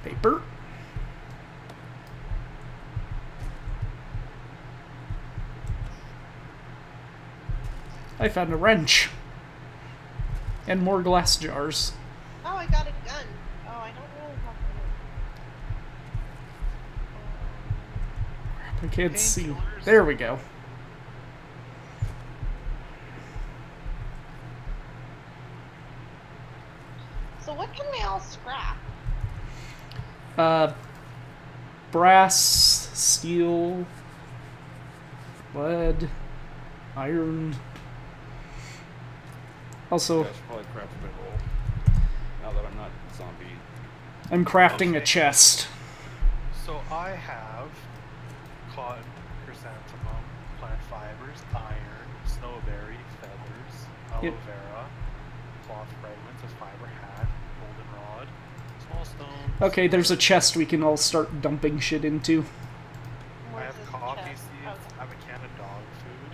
Paper. I found a wrench. And more glass jars. Can't see. There we go. So what can we all scrap? Uh, brass, steel, lead, iron. Also, I should probably craft a bit roll. Now that I'm not zombie. I'm crafting a chest. So I have aloe Yep. vera, cloth fragments, a fiber hat, goldenrod, small stone. Okay, there's a chest we can all start dumping shit into. I have coffee chest? seeds. Oh, I have a can of dog food.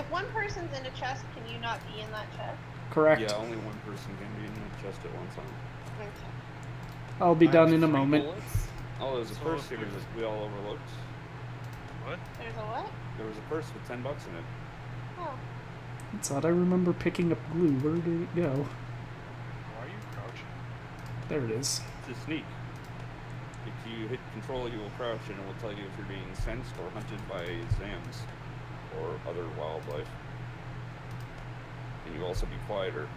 If one person's in a chest, can you not be in that chest? Correct. Yeah, only one person can be in the chest at one time. Okay. I'll be I done in a moment. bullets. Oh, there's a So purse if here we- that we all overlooked. What? There's a what? There was a purse with 10 bucks in it. Oh. It's odd. I remember picking up glue. Where did it go? Why are you crouching? There it is. It's a sneak. If you hit control, you will crouch and it will tell you if you're being sensed or hunted by Zams or other wildlife. And you also be quieter.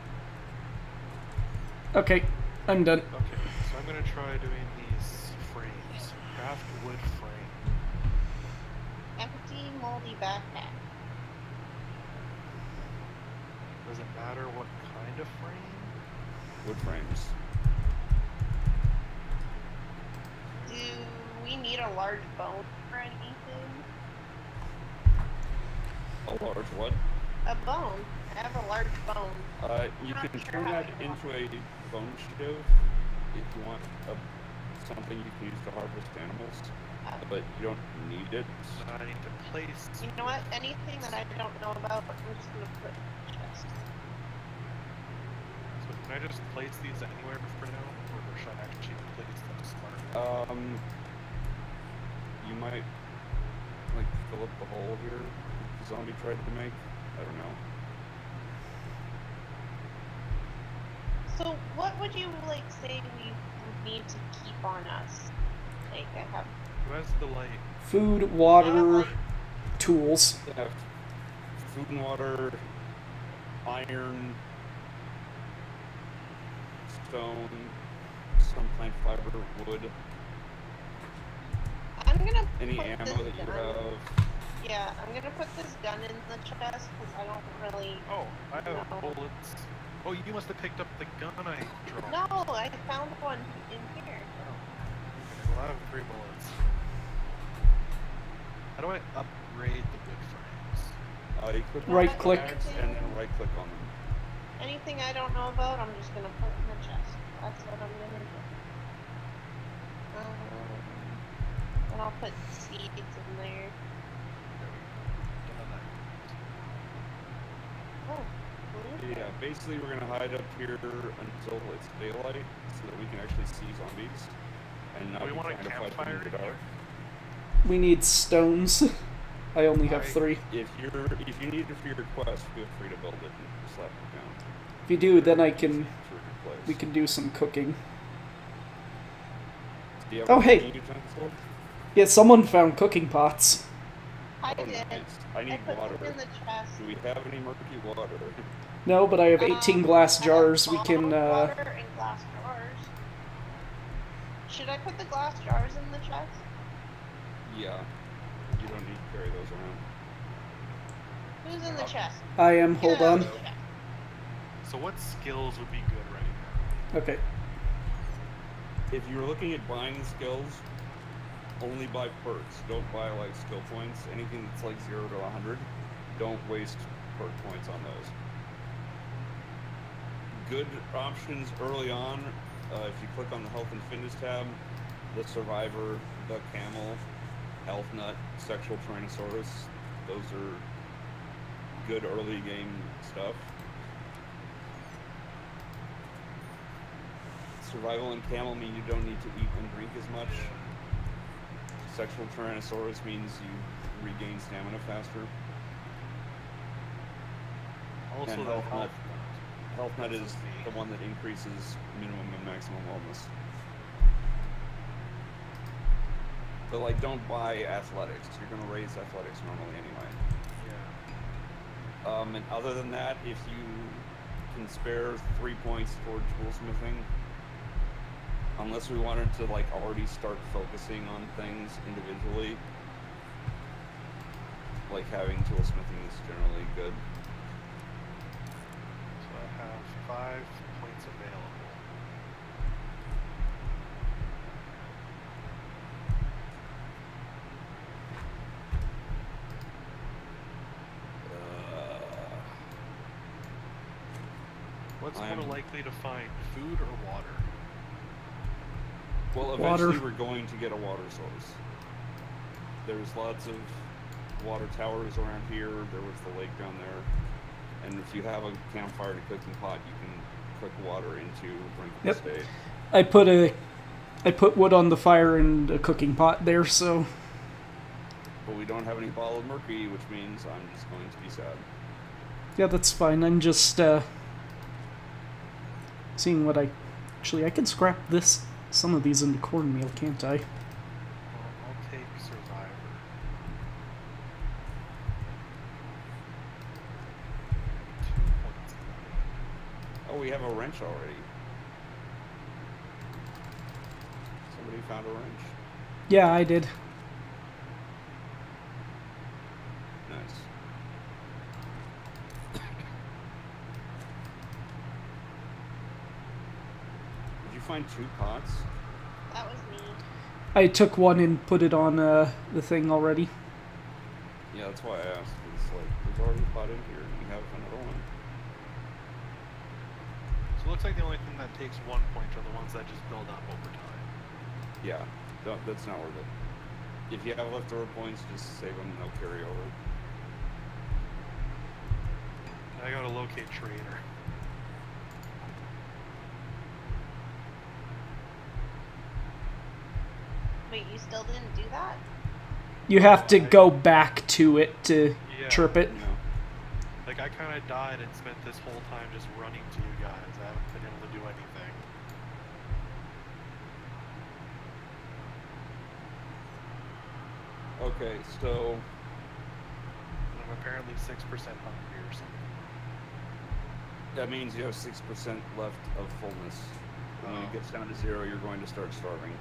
Okay, I'm done. Okay, so I'm gonna try doing these frames. Craft wood frame. Empty, moldy backpack. Does it matter what kind of frame? Wood frames. Do we need a large bone for anything? A large what? A bone. I have a large bone. Uh, you can sure turn that into a bone shiv if you want a, something you can use to harvest animals, Uh, but you don't need it. So I need to place. you know what? Anything that I don't know about, I'm just gonna put in the chest. So can I just place these anywhere for now, or should I actually place them smart? Um, you might like fill up the hole here the zombie tried to make. I don't know. So what would you like say we need to keep on us? Like I have Who has the light? Food, water, tools. They have food and water, iron, stone, some plant fiber, wood, I'm gonna any put ammo this that you gun- have. Yeah, I'm gonna put this gun in the chest because I don't really. Oh, I have No. bullets. Oh, you must have picked up the gun I dropped. No, I found one in here. Oh, okay, well, I have three bullets. How do I upgrade the wood frames? Uh, you click Right click. and then right click on them. Anything I don't know about, I'm just gonna put in the chest. That's what I'm gonna do. Um, and I'll put seeds in there. There we go. Done that. Oh. Yeah, basically we're gonna hide up here until it's daylight, so that we can actually see zombies, and not we be want a trying to fight campfire in the dark. here? We need stones. I only have I- three. If you're if you need it for your quest, feel free to build it and slap it down. If you do, then I can. It's a terrific place. We can do some cooking. Do you have Oh, hey. utensil? Yeah, someone found cooking pots. I Oh, did. nice. I I need put water. in the chest. Do we have any murky water? No, but I have 18 Um, glass jars. We can. uh... Water and glass jars. Should I put the glass jars in the chest? Yeah. You don't need to carry those around. Who's in the chest? I am. Hold on. of the chest. So what skills would be good right now? Okay. If you're looking at buying skills, only buy perks. Don't buy like skill points. Anything that's like zero to a hundred, don't waste perk points on those. Good options early on Uh, if you click on the Health and Fitness tab, the Survivor, the Camel, Health Nut, Sexual Tyrannosaurus, those are good early game stuff. Survival and Camel mean you don't need to eat and drink as much. Sexual Tyrannosaurus means you regain stamina faster. Also, And health health. nut. Health Nut is the- one that increases minimum and maximum wellness. But like, don't buy athletics. You're gonna raise athletics normally anyway. Yeah. Um, and other than that, if you can spare three points toward toolsmithing, unless we wanted to like already start focusing on things individually, like having toolsmithing is generally good. So I have five points available. Uh, What's more I'm- likely to find, food or water? Well, Water. eventually we're going to get a water source. There's lots of water towers around here. There was the lake down there. And if you have a campfire and a cooking pot, you can cook water into drinkable Yep. state. I put a, I put wood on the fire and a cooking pot there, so But we don't have any bottled mercury, which means I'm just going to be sad. yeah, that's fine. I'm just uh, seeing what I, actually, I can scrap this, some of these into cornmeal, can't I? Well, I'll take survivor. Two points. Oh, we have a wrench already. Somebody found a wrench. Yeah, I did. Nice. Did you find two pots? That was me. I took one and put it on uh, the thing already. Yeah, that's why I asked. It's like there's already a pot in here, and you have another one. So it looks like the only thing that takes one point are the ones that just build up over time. Yeah, don't, that's not worth it. If you have leftover points, just save them and they'll carry over. I gotta locate trader. Wait, you still didn't do that? You have to go back to it to Yeah. chirp it. You know, Like I kind of died and spent this whole time just running to you guys. I haven't been able to do anything. okay, so I'm apparently six percent hungry or something. that means you have six percent left of fullness. And when it Oh. gets down to zero, you're going to start starving.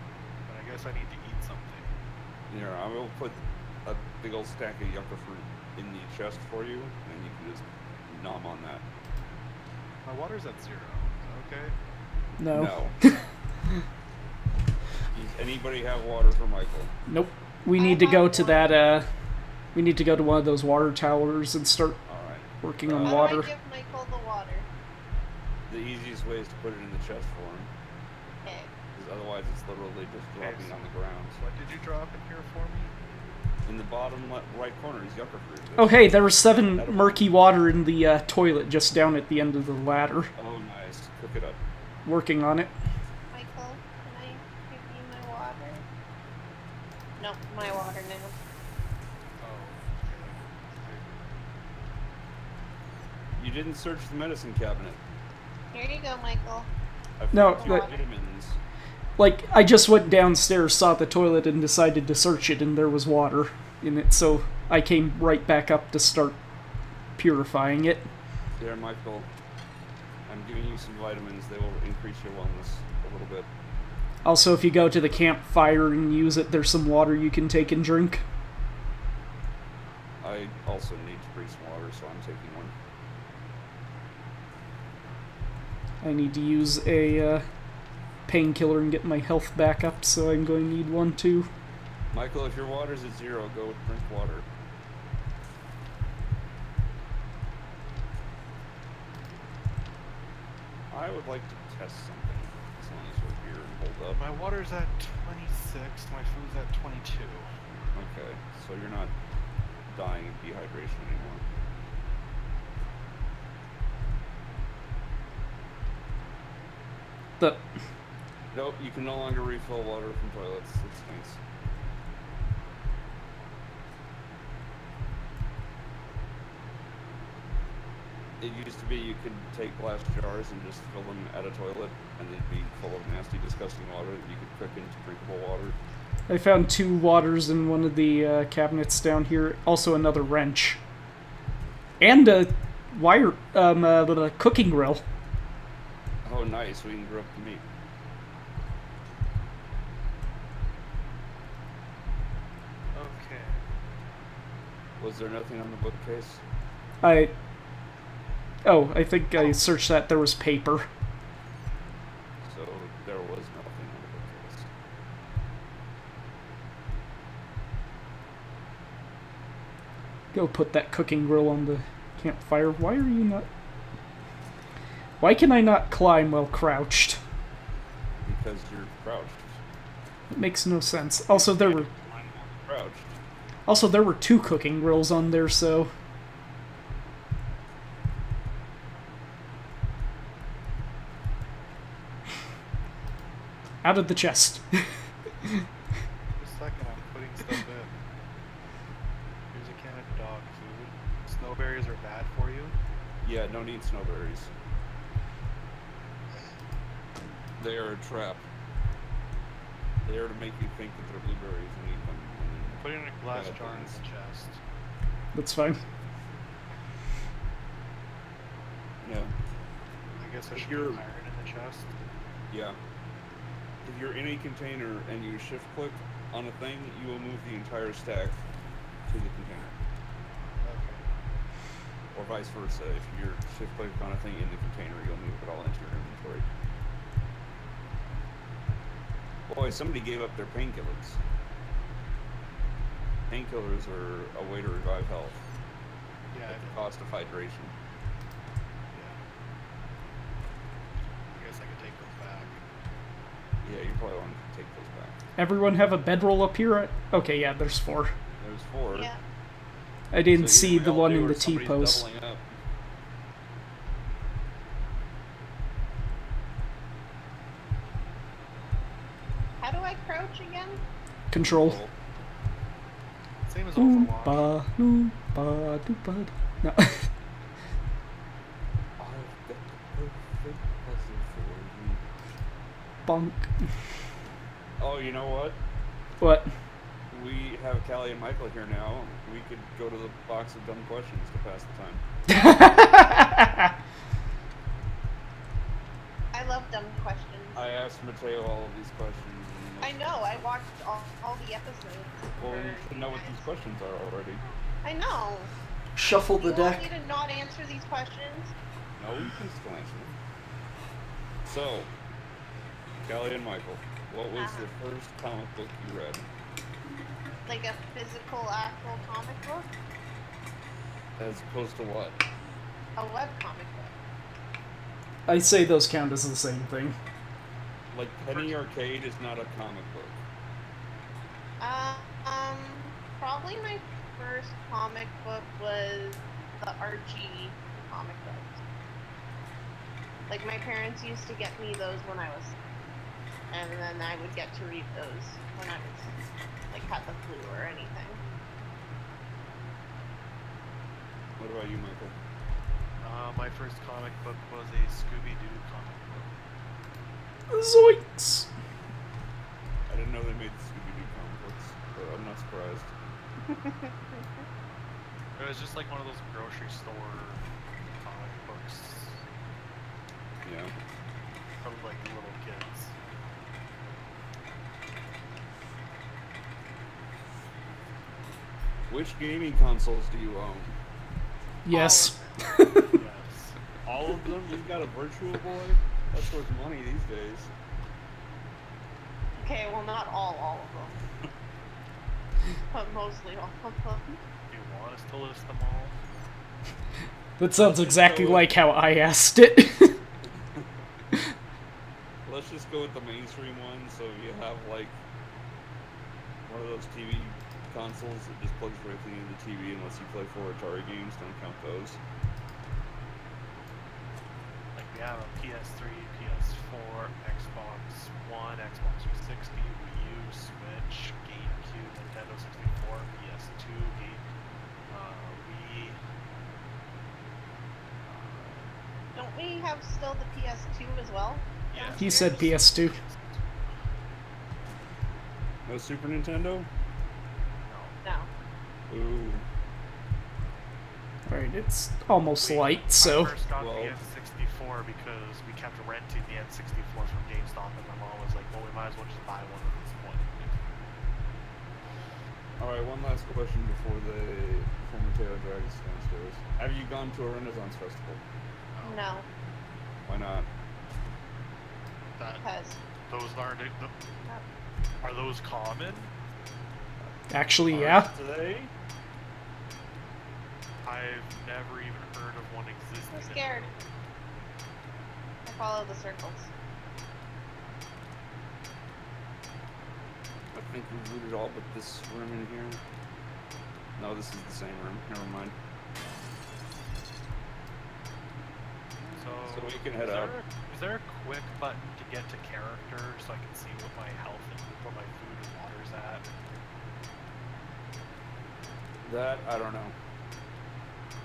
But I guess I need to eat something. Here, I will put a big old stack of yucca fruit in the chest for you, and you can just nom on that. My water's at zero. Okay? No. No. [laughs] Does anybody have water for Michael? Nope. We need to go to that. Uh, we need to go to one of those water towers and start All right. working Uh, on How water. do I give Michael the water? The easiest way is to put it in the chest for him, Okay. because otherwise it's literally just Okay, dropping so- on the ground. What did you drop in here for me? In the bottom le- right corner is yucca fruit. Oh, hey, there was seven That'll- murky water in the uh, toilet just down at the end of the ladder. Oh, nice. Cook it up. Working on it. Michael, can I give you my water? Nope, my water now. Oh. You didn't search the medicine cabinet. Here you go, Michael. I No, found like- vitamins. Like, I just went downstairs, saw the toilet, and decided to search it, and there was water in it, so I came right back up to start purifying it. There, Michael. I'm giving you some vitamins. They will increase your wellness a little bit. Also, if you go to the campfire and use it, there's some water you can take and drink. I also need to bring some water, so I'm taking one. I need to use a uh, painkiller and get my health back up, so I'm going to need one too. Michael, if your water's at zero, go drink water. I would like to test something. As long as we're here and hold up. My water's at 26. My food's at 22. Okay, so you're not dying of dehydration anymore. The Nope, you can no longer refill water from toilets. It stinks. It used to be you could take glass jars and just fill them at a toilet, and they'd be full of nasty, disgusting water that you could cook into drinkable water. I found two waters in one of the uh, cabinets down here. Also another wrench. And a wire, um, uh, the cooking grill. Oh, nice. We can grill up the meat. Okay. Was there nothing on the bookcase? I. Oh, I think I searched that. There was paper. So there was nothing on the bookcase. Go put that cooking grill on the campfire. Why are you not. Why can I not climb while crouched? Because you're crouched. It makes no sense. Also, there were. Crouched. Also, there were two cooking grills on there, so. Out of the chest. [laughs] Just a I'm putting stuff in. Here's a can of dog food. Snowberries are bad for you. Yeah, no need snowberries. They are a trap. They are to make you think that they're blueberries and eat them. And then Put it in a glass bad jar in things. the chest. That's fine. Yeah, I guess I If should you're- put iron in the chest. yeah. If you're in a container and you shift click on a thing, you will move the entire stack to the container. Okay. Or vice versa. If you're shift click on a thing in the container, you'll move it all into your inventory. Boy, somebody gave up their painkillers. Painkillers are a way to revive health Yeah, I at the cost of hydration. Yeah. I guess I could take those back. Yeah, you probably want to take those back. Everyone have a bedroll up here? Okay, yeah, there's four. There's four. Yeah. I didn't So see the one in the T somebody's post. How do I crouch again? Control. Cool. Same Oompa, loompa, doopa. No. I've got the perfect puzzle for you. Bonk. Oh, you know what? What? We have Callie and Michael here now. We could go to the box of dumb questions to pass the time. [laughs] I love dumb questions. I asked Mateo all of these questions. And I know. I watched all, all the episodes. Well, you should know what these questions are already. I know. Shuffle the you want me to not answer these questions? No, you can still answer them. So, Callie and Michael, what was Uh-huh. the first comic book you read? Like a physical, actual comic book? As opposed to what? A web comic book. I say those count as the same thing. Like Penny Arcade is not a comic book. Uh, um, probably my first comic book was the Archie comic books. Like my parents used to get me those when I was, and then I would get to read those when I was like had the flu or anything. What about you, Michael? Uh, my first comic book was a Scooby Doo comic book. Zoinks! I didn't know they made Scooby-Doo comic books, but I'm not surprised. It was just like one of those grocery store comic books Yeah. from like little kids. Which gaming consoles do you own? Yes. [laughs] Yes. All of them? You've got a Virtual Boy? That's worth money these days. Okay, well not all, all of them, [laughs] but mostly all of them. Do you want us to list them all? That sounds exactly like how I asked it. [laughs] Let's just just go with the mainstream one. So you have like one of those TV consoles that just plugs directly into the TV and lets you play four Atari games. Don't count those. Like we have a PS3, PS4, Xbox One, Xbox 360, Wii U, Switch, GameCube, Nintendo 64, PS2, Game, uh, Wii. Uh, Don't we have still the PS2 as well? yeah. He said PS2. No Super Nintendo. No. No. Ooh. Alright, it's almost We- light, so. I first got Well- the N64 because we kept renting the N64 from GameStop, and my mom was like, "Well, we might as well just buy one at this point." All right, one last question before the before Mateo drags us downstairs. Have you gone to a Renaissance festival? No. Why not? That Because those aren't. The, are those common? Actually, Are yeah. Today. I've never even heard of one existing. I'm scared. I follow the circles. I think we looted all but this room in here. No, this is the same room. Never mind. So, So we can head is up. There, is there a quick button to get to character so I can see what my health and what my food and water's at? That I don't know.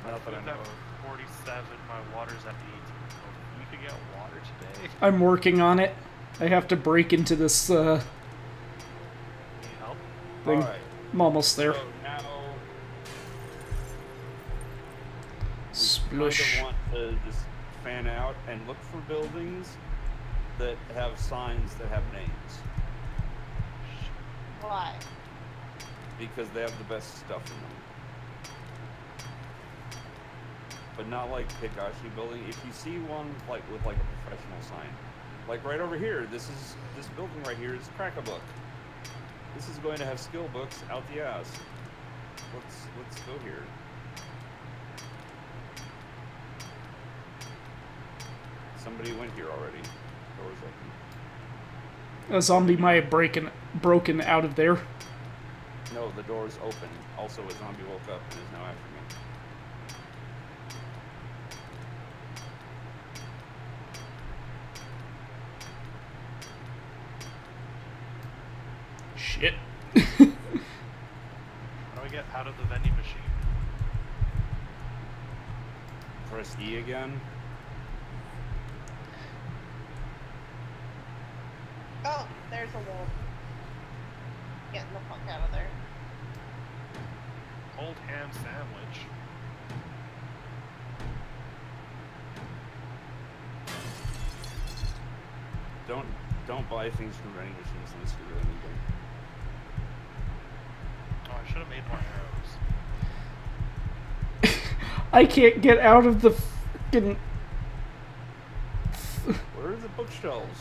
My Not that I food's know. at 47. My water's at 18. So we could water today. [laughs] I'm working on it. I have to break into this uh, help? thing. All right. I'm almost there. So now we Splush. want to just fan out and look for buildings that have signs that have names Why? because they have the best stuff in them. But not like Higashi building. If you see one like with like a professional sign, like right over here, this is this building right here is Crack a Book. This is going to have skill books out the ass. Let's let's go here. Somebody went here already. Doors open. A zombie might have breaking, broken out of there. No, the door's open. Also, a zombie woke up and is now after me. Shit. How do I get out of the vending machine? Press E again. Oh, there's a wolf. Getting the fuck out of there. Old ham sandwich. Don't don't buy things from vending machines unless you really need them. I should have made more arrows. [laughs] I can't get out of the fucking. Where are the bookshelves?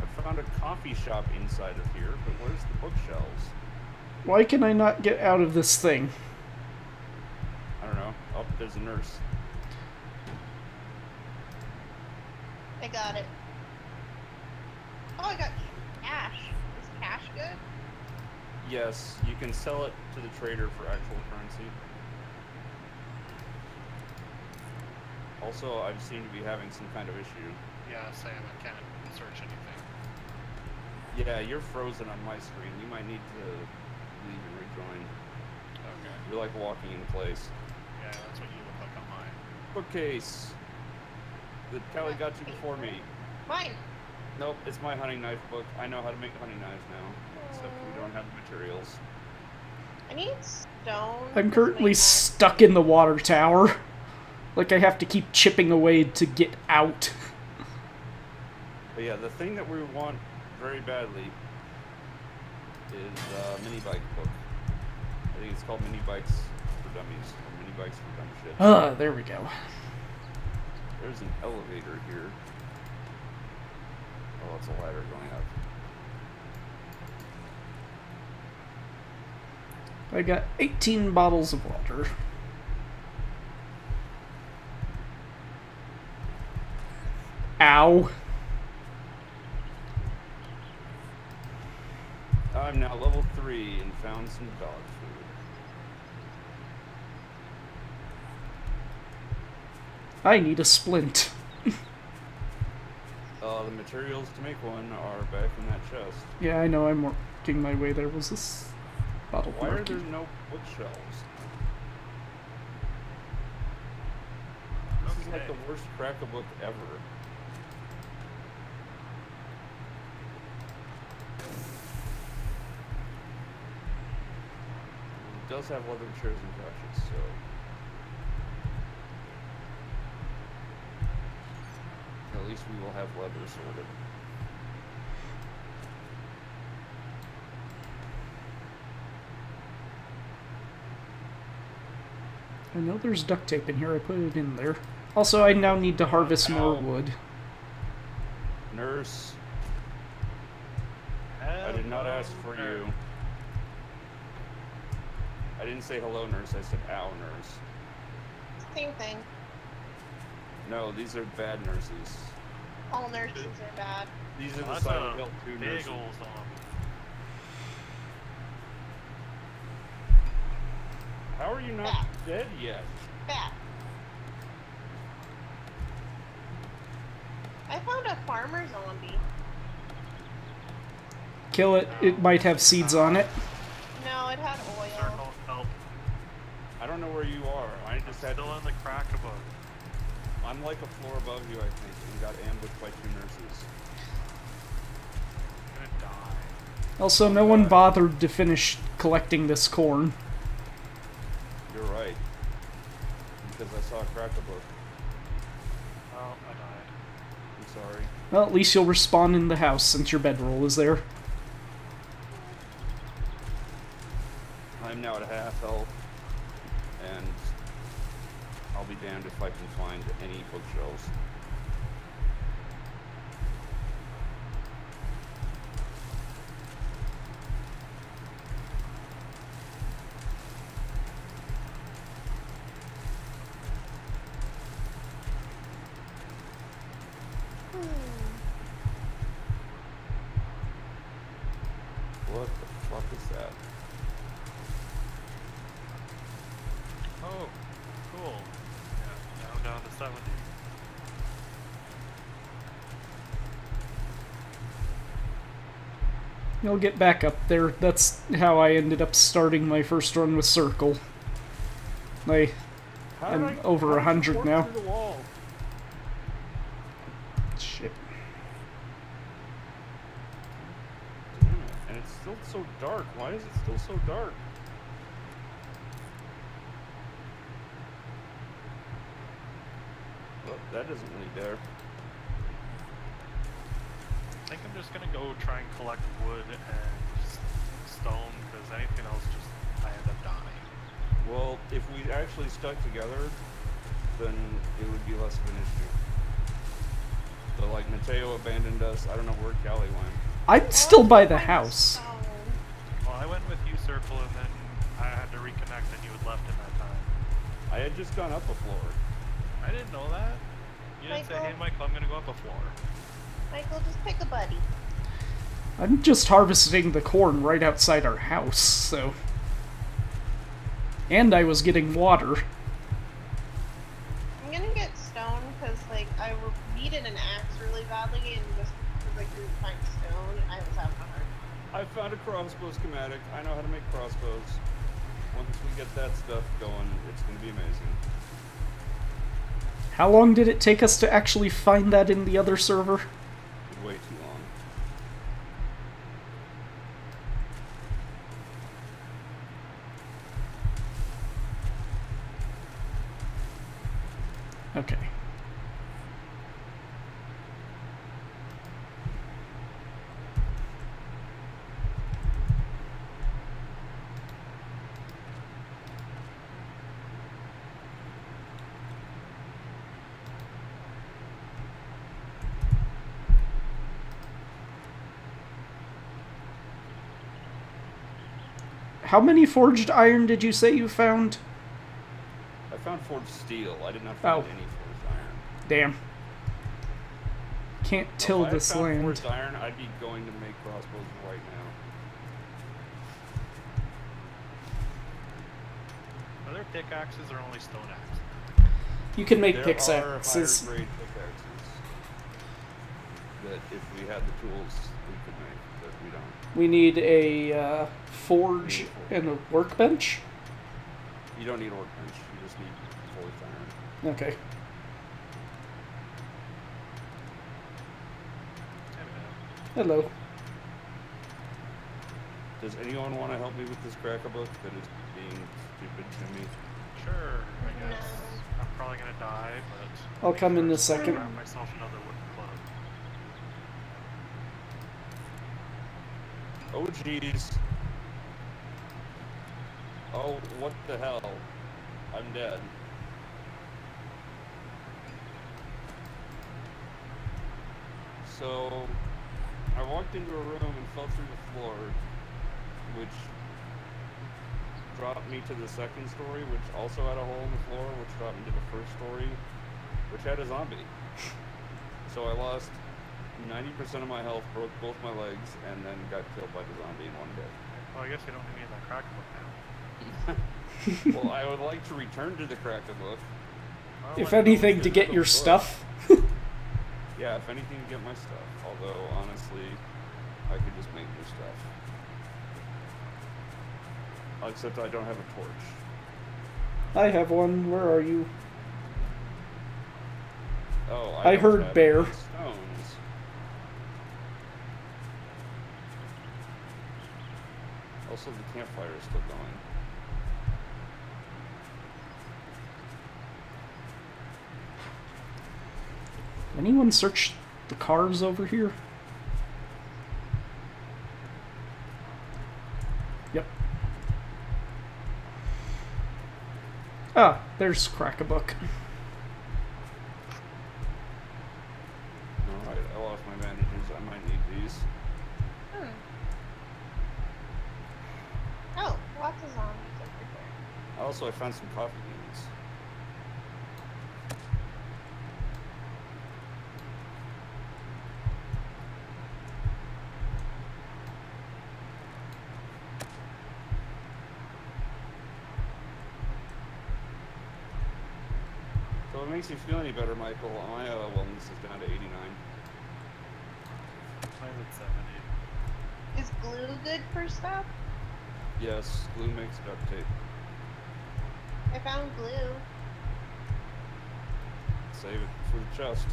I found a coffee shop inside of here, but where's the bookshelves? Why can I not get out of this thing? I don't know. Oh, there's a nurse. I got it. Oh, I got cash. Is cash good? Yes, you can sell it to the trader for actual currency. Also, I seem to be having some kind of issue. Yeah, Sam, I can't search anything. Yeah, you're frozen on my screen. You might need to leave and rejoin. Okay. You're like walking in place. Yeah, that's what you look like on mine. Bookcase. The Callie got you before me. Mine. Nope, it's my hunting knife book. I know how to make hunting knives now, except we don't have the materials. I need stone. I'm currently stuck in the water tower. Like I have to keep chipping away to get out. But yeah, the thing that we want very badly is uh, mini bike book. I think it's called Mini Bikes for Dummies or Mini Bikes for Dumb Shit. Ah, there we go. There's an elevator here. Oh, it's a ladder going up. I got 18 bottles of water. Ow. I'm now level three and found some dog food. I need a splint. Uh, the materials to make one are back in that chest. Yeah, I know. I'm working my way there. Was this bottle Why are there no bookshelves? This is like the worst crack a book ever. It does have leather chairs and couches, so. At least we will have leather sorted. I know there's duct tape in here. I put it in there. Also, I now need to harvest more wood. Nurse, I did not ask for you. I didn't say hello, nurse. I said ow, nurse. Same thing. No, these are bad nurses. All nurses are bad. These are the That's Silent Hill 2 big nurses. old zombie. How are you not Ah. dead yet? Bad. I found a farmer zombie. Kill it. It might have seeds on it. No, it had oil. Help. I don't know where you are. I just had. Still in the crack of a. I'm like a floor above you, I think, and got ambushed by two nurses. I'm gonna die. Also, no one bothered to finish collecting this corn. You're right. Because I saw a crack a book. Oh, I died. I'm sorry. Well, at least you'll respawn in the house since your bedroll is there. I'm now at a half health, If I can find any bookshelves. You'll get back up there. That's how I ended up starting my first run with Circle. I I- over a hundred now. shit. Damn it. And it's still so dark. Why is it still so dark? Well, that isn't really there. I think I'm just gonna go try and collect wood and stone because anything else just I end up dying. Well, if we actually stuck together, then it would be less of an issue. But like Mateo abandoned us. I don't know where Callie went. I'm still by the house. Well, I went with you, Circle, and then I had to reconnect, and you had left in that time. I had just gone up a floor. I didn't know that. You didn't say, "Hey, Michael, I'm gonna go up a floor." Michael, just pick a buddy. I'm just harvesting the corn right outside our house, so. And I was getting water. I'm gonna get stone because like I needed an axe really badly, and just because I couldn't find stone, I was having a hard time. I found a crossbow schematic. I know how to make crossbows. Once we get that stuff going, it's gonna be amazing. How long did it take us to actually find that in the other server? Way too long. Okay. How many forged iron did you say you found? I found forged steel. I did not find Oh. any forged iron. Damn. Can't If till I had this found land. forged iron, I'd be going to make crossbows right now. Are there pickaxes or only stone axes? You can make there pickaxes. are higher pickaxes that if we had the tools we could make, but we don't. We need a uh, forge and a workbench. You don't need a workbench. You just need forged iron. Okay. Hello. Does anyone want to help me with this cracker book that is being stupid to me? Sure, I No. guess. I'm probably gonna die, but. I'll come in a first, I'm second. Grab myself another wooden club. Oh jeez. Oh, what the hell? I'm dead. So, I walked into a room and fell through the floor, which dropped me to the second story, which also had a hole in the floor, which dropped me to the first story, which had a zombie. So I lost 90% of my health, broke both my legs, and then got killed by the zombie in one hit. Well, I guess you don't need that crack. Well, I would like to return to the Crack-a-Book. If anything, to get your stuff. [laughs] Yeah, if anything, to get my stuff. Although, honestly, I could just make new stuff. Except I don't have a torch. I have one. Where are you? Oh, I don't heard bear. Stones. Also, the campfire is still going. Anyone search the cars over here? Yep. Ah, there's Crack-a-Book. Alright, I lost my bandages. I might need these. Hmm. Oh, lots of zombies everywhere. Also, I found some coffee beans. So if it makes you feel any better, Michael, my uh, wellness is down to 89. Mine's at 70. Is glue good for stuff? Yes, glue makes duct tape. I found glue. Save it for the chest.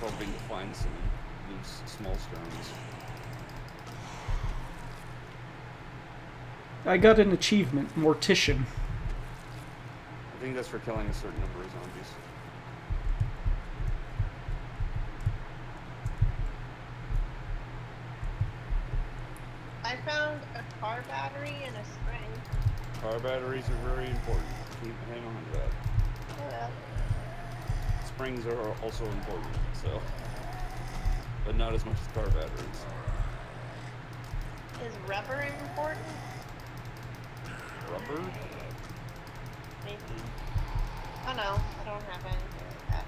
Hoping to find some loose small stones. I got an achievement, Mortician. I think that's for killing a certain number of zombies. I found a car battery and a spring. Car batteries are very important. Keep hang on to that. Well. Springs are also important, so but not as much as car batteries. Is rubber important? Rubber? Maybe. Oh no, I don't have anything like that.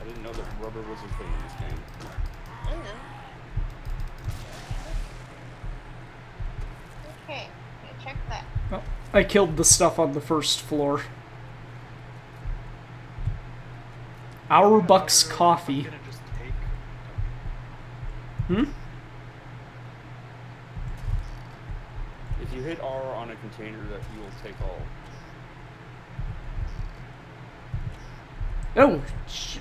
I didn't know that rubber was a thing in this game. Mm-hmm. I know. Okay, okay, check that. Oh, I killed the stuff on the first floor. Our Bucks Coffee. gonna just take. Hmm? If you hit R on a container, that you will take all. Oh, sh-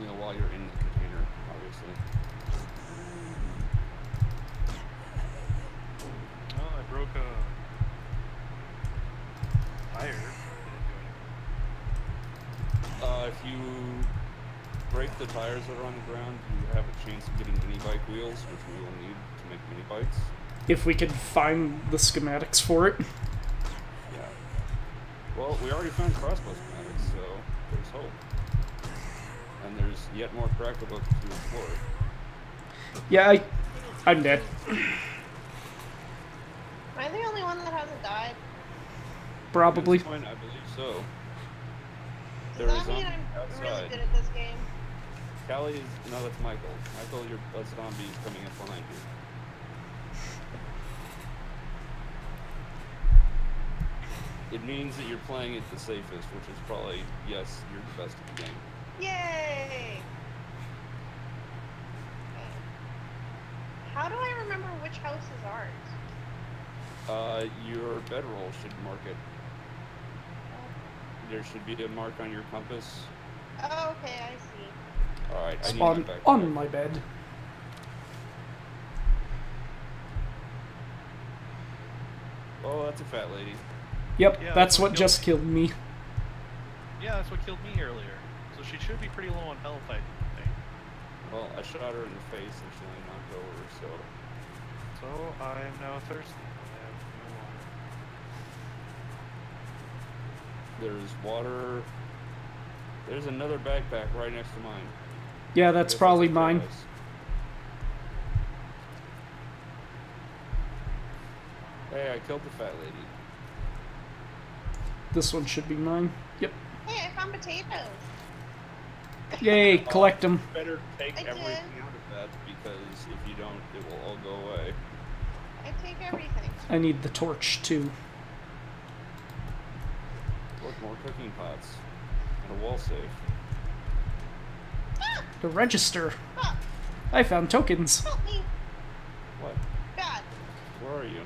You know, while you're in the container, obviously. Oh, I broke a tire. Didn't do anything. Uh, if you break the tires that are on the ground, you have a chance of getting mini bike wheels, which we will need to make mini bikes. If we could find the schematics for it. Yeah. Well, we already found crossbow schematics, so there's hope. And there's yet more cracker books to explore. Yeah, I, I'm dead. Am I the only one that hasn't died? At Probably. this point, I believe so. Does There that is mean I'm really good at this game? Callie is no, that's Michael. Michael, your a zombie is coming up behind you. It means that you're playing it the safest, which is probably yes, you're the best at the game. Yay! How do I remember which house is ours? Uh, your bedroll should mark it. There should be a mark on your compass. Oh, okay, I see. All right, I need On, my back. on my bed. Oh, that's a fat lady. Yep, Yeah, that's that's what what just killed me. Yeah, that's what killed me earlier. So she should be pretty low on health, I think. Well, I shot her in the face and she only knocked over, so. So I am now thirsty. I have no water. There's water. There's another backpack right next to mine. Yeah, that's probably a mine. Travis. Hey, I killed the fat lady. This one should be mine. Yep. Hey, I found potatoes. Yay, [laughs] collect them. Better take I did. everything out of that because if you don't, it will all go away. I take everything. I need the torch too. Look, more cooking pots and a wall safe. Ah! The register. Ah! I found tokens. Help me! What? God, Where are you?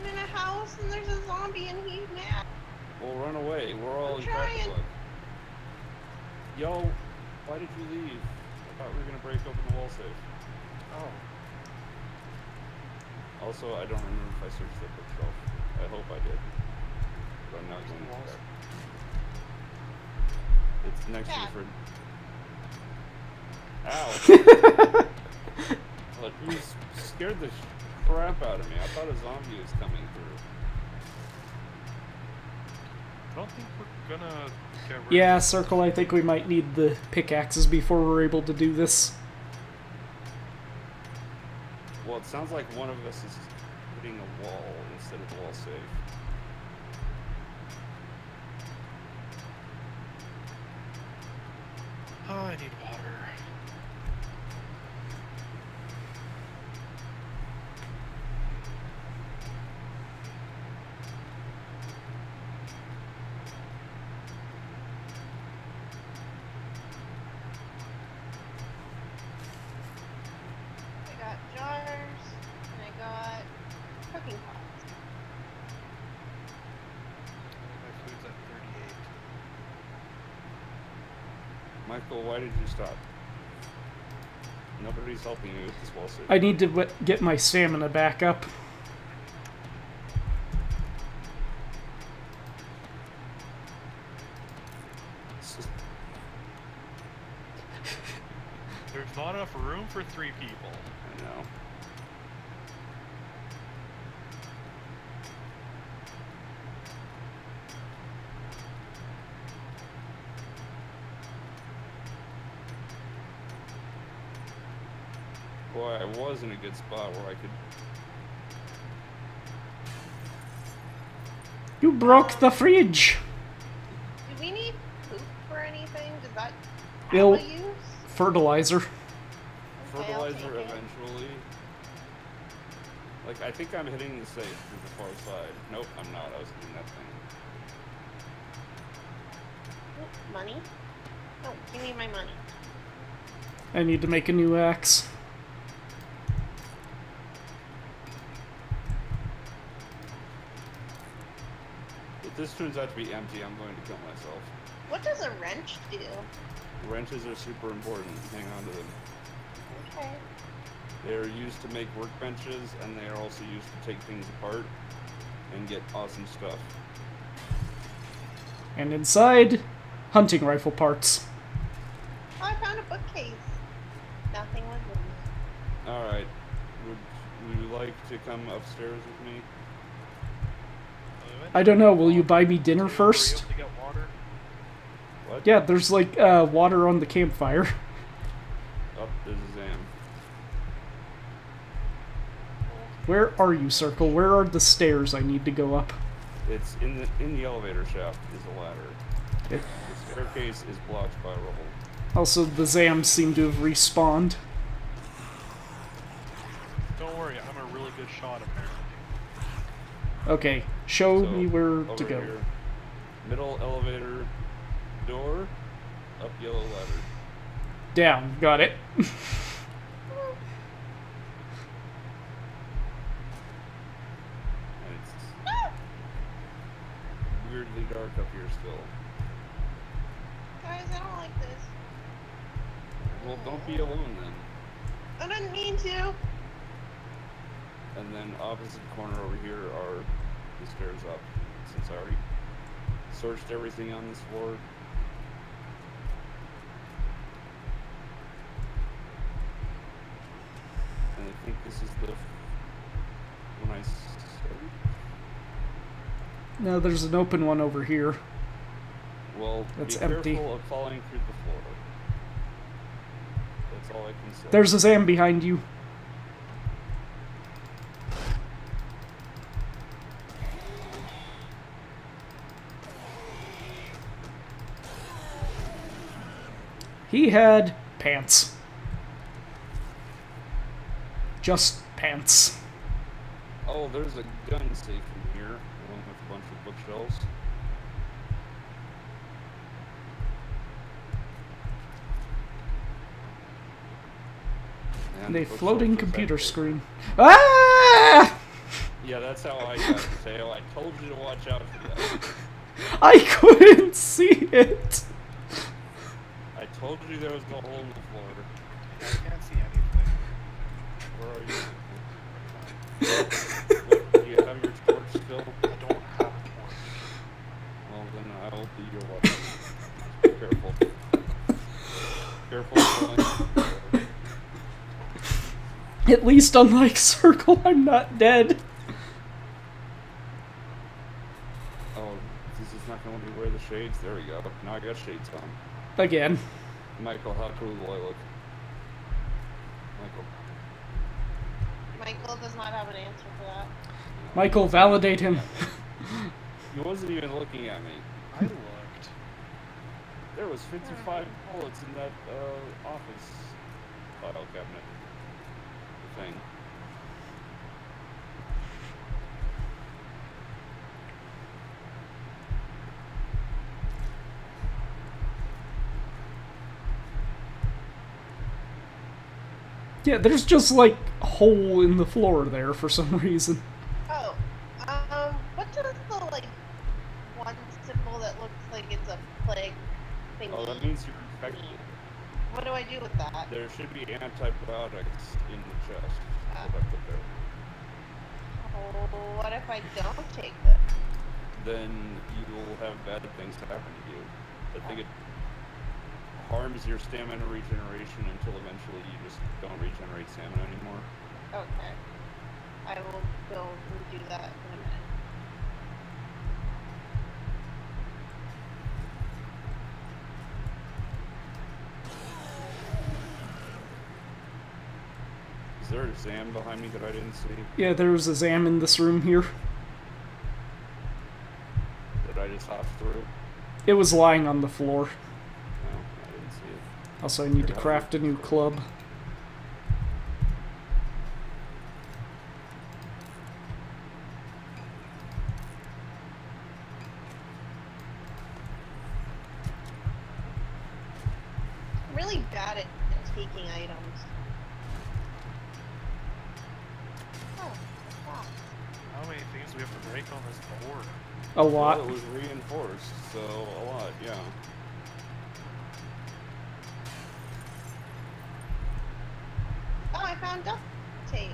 I'm in a house and there's a zombie and he's mad. Well, run away. We're all I'm in crack trying. Yo, why did you leave? I thought we were gonna break open the wall safe. Oh. Also, I don't remember if I searched the bookshelf. I hope I did. But I'm not Where's going the wall to. It's next Cat. to your fridge. Ow! [laughs] Look, you scared the crap out of me. I thought a zombie was coming through. I don't think we're gonna get rid Yeah, Circle, I think we might need the pickaxes before we're able to do this. Well, it sounds like one of us is hitting a wall instead of the wall safe. Oh, I need water. I got jars and I got cooking pots. My food's at 38. Michael, why did you stop? Nobody's helping you with this wall safe. I need to get my stamina back up. It's just- There's not enough room for three people. I know. Boy, I was in a good spot where I could. You broke the fridge. Do we need poop for anything? Does that have It'll- a use? Fertilizer. Okay, fertilizer eventually. Like, I think I'm hitting the safe through the far side. Nope, I'm not. I was hitting that thing. Money? Oh, give me my money. I need to make a new axe. If this turns out to be empty, I'm going to kill myself. What does a wrench do? Wrenches are super important. Hang on to them. Okay. They are used to make workbenches, and they are also used to take things apart and get awesome stuff. And inside, hunting rifle parts. Oh, I found a bookcase. Nothing was in it. All right. Would Would you like to come upstairs with me? I don't know. Will you buy me dinner Were you able first? to get water? What? Yeah, there's like uh, water on the campfire. Up, there's a Zam. Where are you, Circle? Where are the stairs I need to go up? It's in the in the elevator shaft is a ladder. The staircase is blocked by rubble. also, the Zams seem to have respawned. Don't worry, I'm a really good shot apparently. Okay, show So, me where over to go. Here, middle elevator door, up yellow ladder. Down, got it. It's weirdly dark up here still. Guys, I don't like this. Well, don't be alone then. I didn't mean to. And then opposite corner over here are the stairs up, since I already searched everything on this floor. And I think this is the when I started. No, there's an open one over here. Well, That's be empty. careful of falling through the floor. That's all I can say. There's a Zam behind you. He had pants. Just pants. Oh, there's a gun safe in here, along with a bunch of bookshelves. And And a floating computer screen. Ah! Yeah, that's how I got it, Mateo. I told you to watch out for that. [laughs] I couldn't see it. I told you there was no hole in the floor. I can't see anything. Where are you? [laughs] What, do you have your torch still? I don't have a torch. Well, then I'll be your watch. Be careful. Careful. At least, unlike Circle, I'm not dead. Oh, this is not going to be wear the shades. There we go. Now I got shades on. Again. Michael, how cool do I look? Michael. Michael does not have an answer for that. Michael, validate him. He wasn't even looking at me. I looked. There was 55 bullets in that uh, office file cabinet thing. Yeah, there's just like a hole in the floor there for some [laughs] reason. Oh, um, what does the like one symbol that looks like it's a plague thing? Oh, that means you're infected. What do I do with that? There should be antibiotics in the chest. What I put there. Oh, what if I don't take them? Then you will have bad things happen to you. I think it harms your stamina regeneration until eventually you just don't regenerate stamina anymore. Okay. I will go and do that in a minute. Is there a Zam behind me that I didn't see? Yeah, there was a Zam in this room here. That I just hopped through? It was lying on the floor. Also, I need to craft a new club. Really bad at taking items. Oh, wow. How many things do we have to break on this board? A lot. Well, it was reinforced, so a lot, yeah. I found duct tape.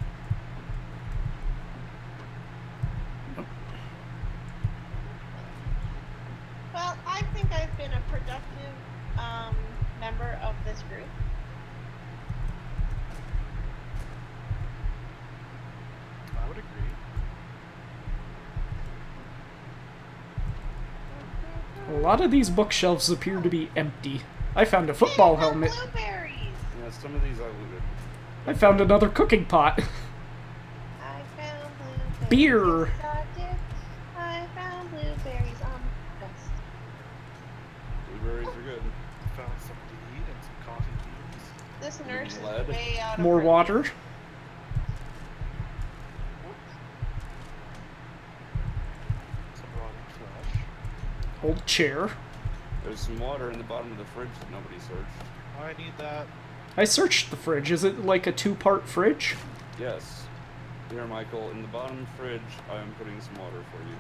Well, I think I've been a productive um, member of this group. I would agree. A lot of these bookshelves appear to be empty. I found a football helmet. Blueberries. Yeah, some of these I I found another cooking pot. [laughs] I found. Beer. Yes, I. I found blueberries on the best. Blueberries are good. Found some weed and some coffee beans. This nurse is Lead. way out of More her water. Some. Old chair. There's some water in the bottom of the fridge that nobody searched. I need that. I searched the fridge. Is it like a two-part fridge? Yes. Here, Michael, in the bottom fridge, I am putting some water for you.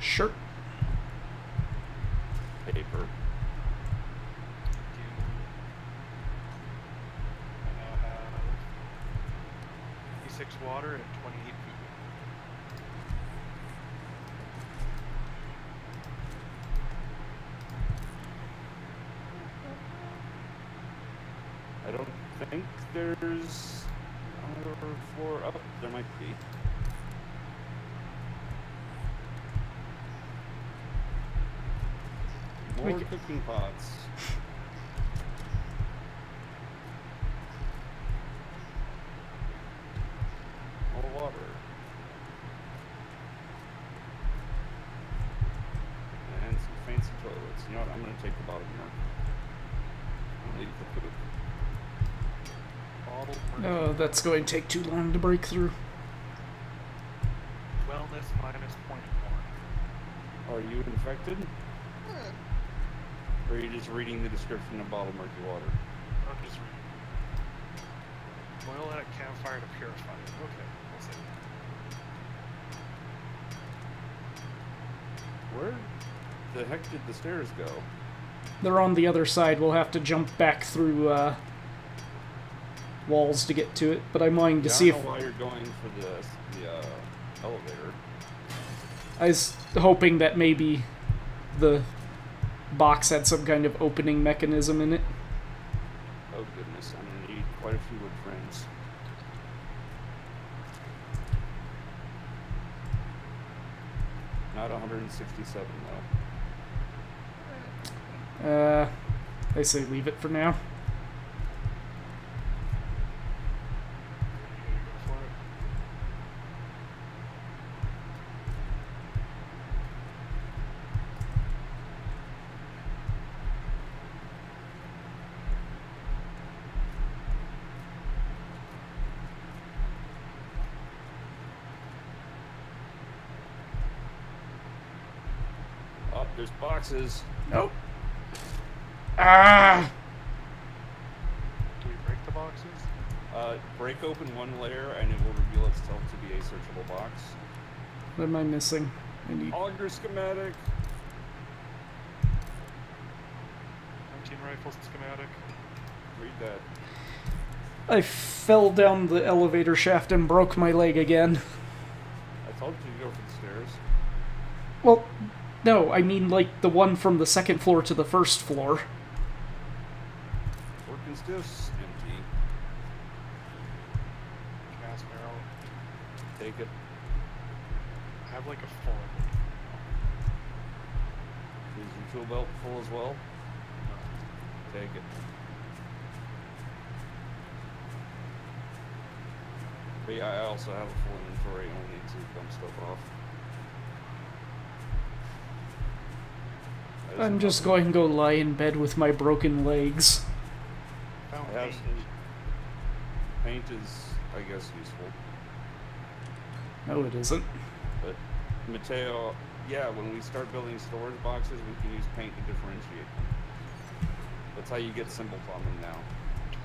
Sure. Paper. You. I now have 56 water and 28 food. I don't think there's another floor up. There might be. More Like- cooking pots. More water. And some fancy toilets. You know what? I'm gonna take the bottom poop. Oh, that's going to take too long to break through. Description of bottled murky water? I'm just reading. Boil at a campfire to purify it. Okay, we'll see. Where the heck did the stairs go? They're on the other side. We'll have to jump back through uh, walls to get to it. But I'm wanting to Yeah, see I don't if know why you're going for the the uh, elevator. I was hoping that maybe the box had some kind of opening mechanism in it. Oh goodness, I'm gonna need quite a few wood frames. Not 167 though. Uh, I say leave it for now. You gotta go for it. Oh, there's boxes. Nope. Ah! Do we break the boxes? Uh, break open one layer and it will reveal itself to be a searchable box. What am I missing? I need. Auger schematic. 19 rifles schematic. Read that. I fell down the elevator shaft and broke my leg again. I told you to go for the stairs. No, I mean like the one from the second floor to the first floor. Working stiffs, empty. Gas barrel. Take it. I have like a full. Is your tool belt full as well? Take it. But yeah, I also have a full inventory. I need to dump stuff off. That is I'm just going to go lie in bed with my broken legs. Found I have eight. some. Paint is, I guess, useful. No, it isn't. But Mateo, yeah, when we start building storage boxes, we can use paint to differentiate them. That's how you get symbols on them now.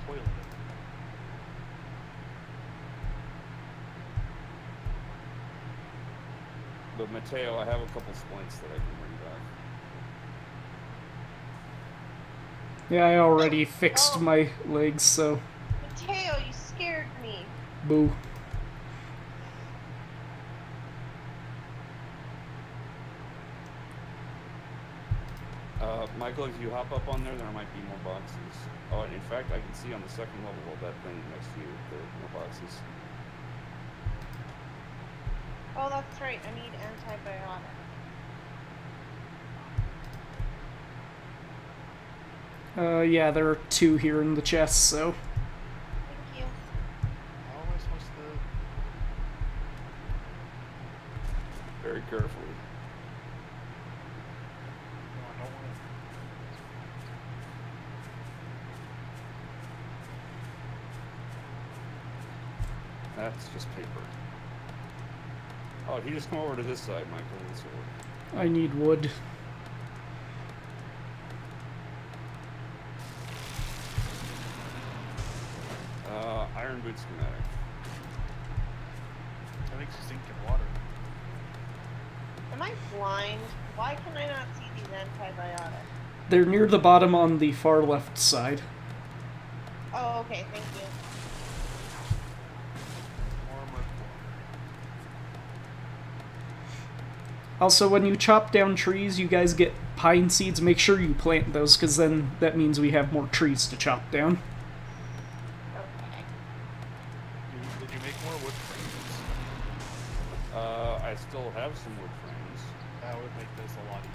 Toilet. But Mateo, I have a couple splints that I can bring back. Yeah, I already fixed my legs, so Mateo, you scared me. boo. Uh, Michael, if you hop up on there, there might be more boxes. Oh, and in fact, I can see on the second level of that thing next to you, there are more boxes. Oh, that's right. I need antibiotic. Uh, yeah, there are two here in the chest, so. Thank you. How am I supposed to? Very carefully. No, I That's just paper. Oh, he just come over to this side, Michael. This will work. I need wood. Uh, iron boot schematic. to. That makes you sink in water. Am I blind? Why can I not see these antibiotics? They're near the bottom on the far left side. Oh, okay. Thank you. Warm with water. Also, when you chop down trees, you guys get pine seeds. Make sure you plant those, because then that means we have more trees to chop down. Okay. You, did you make more wood frames? Uh, I still have some wood frames. That would make this a lot easier.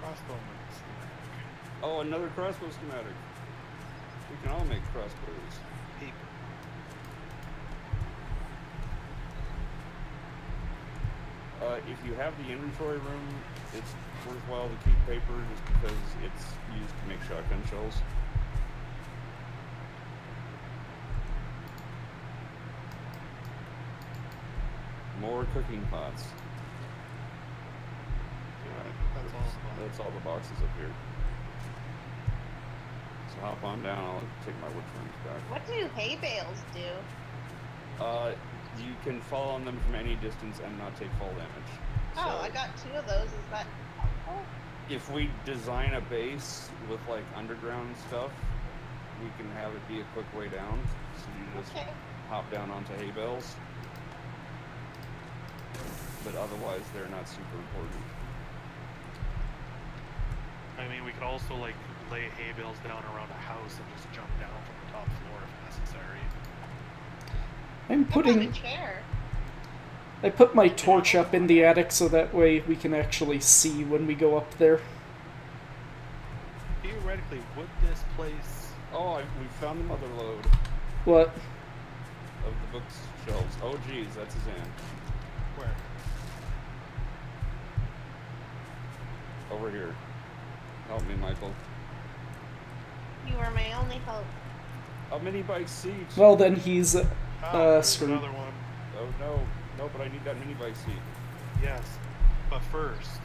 Crossbowman schematic. Oh, another crossbow schematic. We can all make crossbows. Paper. Uh, if you have the inventory room, it's worthwhile to keep paper just because it's used to make shotgun shells. More cooking pots. That's all. That's all the boxes up here. So hop on down. I'll take my wood frames back. What do hay bales do? Uh, you can fall on them from any distance and not take fall damage. Oh, So- I got two of those. Is that helpful? if we design a base with like underground stuff, we can have it be a quick way down. So you just Okay. hop down onto hay bales. But otherwise, they're not super important. I mean, we could also like lay hay bales down around a house and just jump down from the top floor if necessary. I'm How about a putting. chair? I put my torch up in the attic so that way we can actually see when we go up there. Theoretically, would this place? Oh, I, we found the mother lode What? of the bookshelves. Oh, geez, that's his end. Where? Over here. Help me, Michael. You were my only hope. A mini bike seat. Well, then he's. Uh, Uh, there's another one. oh no, no, but I need that mini bike seat. Yes, but first.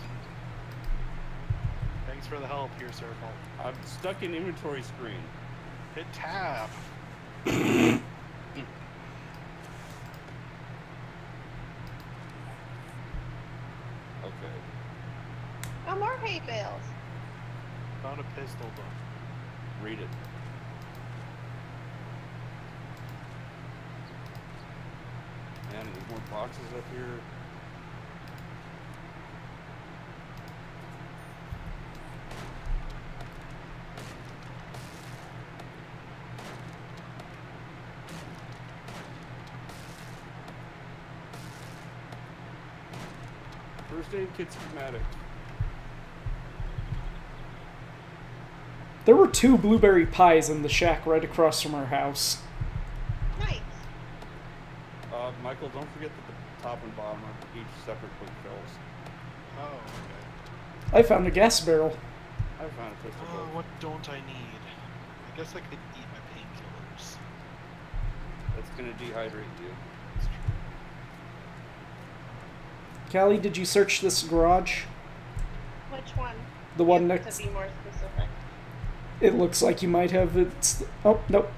Thanks for the help here, Circle. I'm stuck in inventory screen. Hit tab. [coughs] Okay. No more hay bales. Found a pistol book. Read it. Man, there's more boxes up here. First aid kit schematic. There were two blueberry pies in the shack right across from our house. Nice. Uh, Michael, don't forget that the top and bottom are each separate bookshelves. Oh, okay. I found a gas barrel. I found a pistol Oh, what don't I need? I guess I could eat my painkillers. That's gonna dehydrate you. That's true. Callie, did you search this garage? Which one? The one next. To next. be more specific. It looks like you might have. It's. Oh, nope.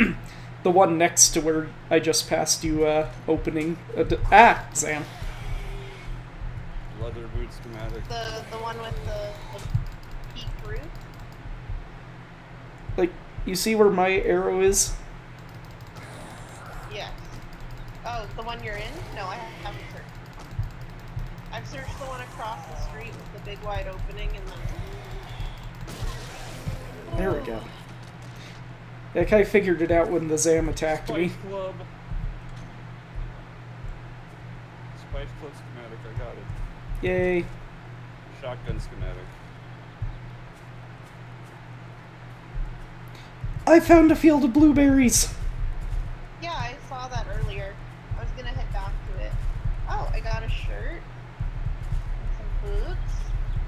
[clears throat] the one next to where I just passed you uh, opening. A d- ah, Sam. leather boot schematic. The the one with the, the peak roof. Like, you see where my arrow is? Yes. Oh, the one you're in? No, I haven't searched. I've searched the one across the street with the big wide opening and then. There we go. Like, I figured it out when the Zam attacked me. Spiked Club. Spiked Club schematic, I got it. Yay. Shotgun schematic. I found a field of blueberries! Yeah, I saw that earlier. I was gonna head back to it. Oh, I got a shirt.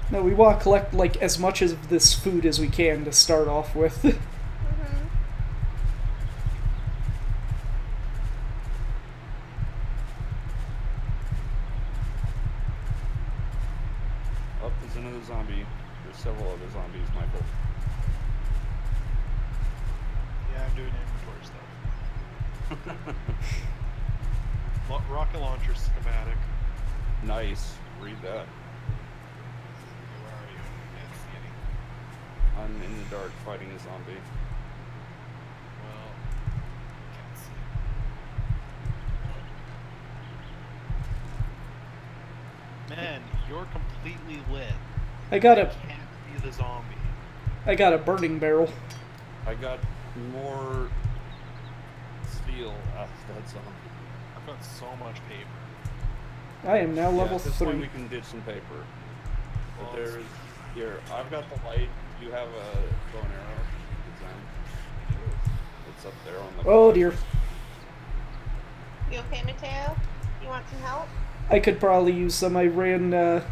No, we want to collect, like, as much of this food as we can to start off with. [laughs] Mm-hmm. Oh, there's another zombie. There's several other zombies, Michael. Yeah, I'm doing inventory stuff. Lo- rocket launcher schematic. Nice. Read that. Where are you? Can't see any. I'm in the dark fighting a zombie. Well, can't see. Man, you're completely lit. I got I a, can't the zombie. I got a burning barrel. I got more steel out of that zombie. I've got so much paper. I am now level at this point we can ditch some paper. Well, But there's here. I've got the light. You have a bow and arrow. It's, It's up there on the. Oh dear. You okay, Mateo? You want some help? I could probably use some. I ran, uh,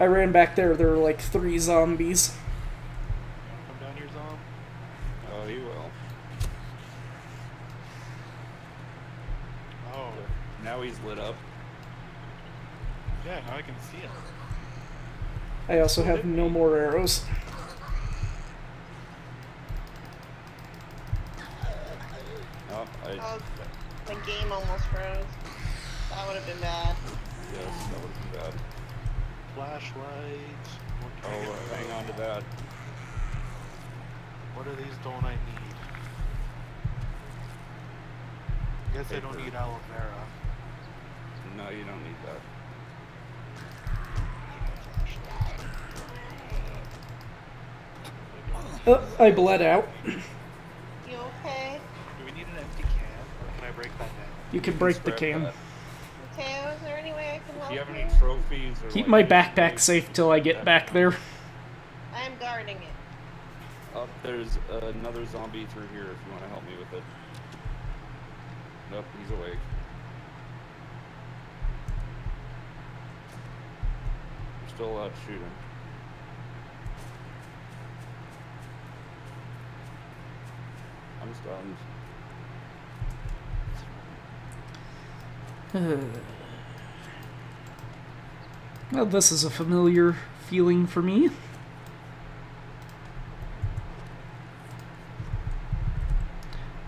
I ran back there. There were like three zombies. Come down here, Zom? Oh, he will. Oh, Now he's lit up. yeah, now I can see him. I also have no more arrows. Oh, I. Oh, the game almost froze. That would have been bad. Yes, that would have been bad. Flashlight. What Oh, can I get uh, hang on to that. What are these don't I need? I Guess I don't need aloe vera. No, you don't need that. Oh, I bled out. You okay? Do we need an empty can, or can I break that down? You can break the can. that. Mateo, is there any way I can help Do you have any trophies or? Keep like, my backpack like safe till I get back there. I am guarding it. Up there's another zombie through here if you want to help me with it. Nope, he's awake. You're still allowed to shoot him. I'm stunned. [sighs] [sighs] [sighs] Well, this is a familiar feeling for me.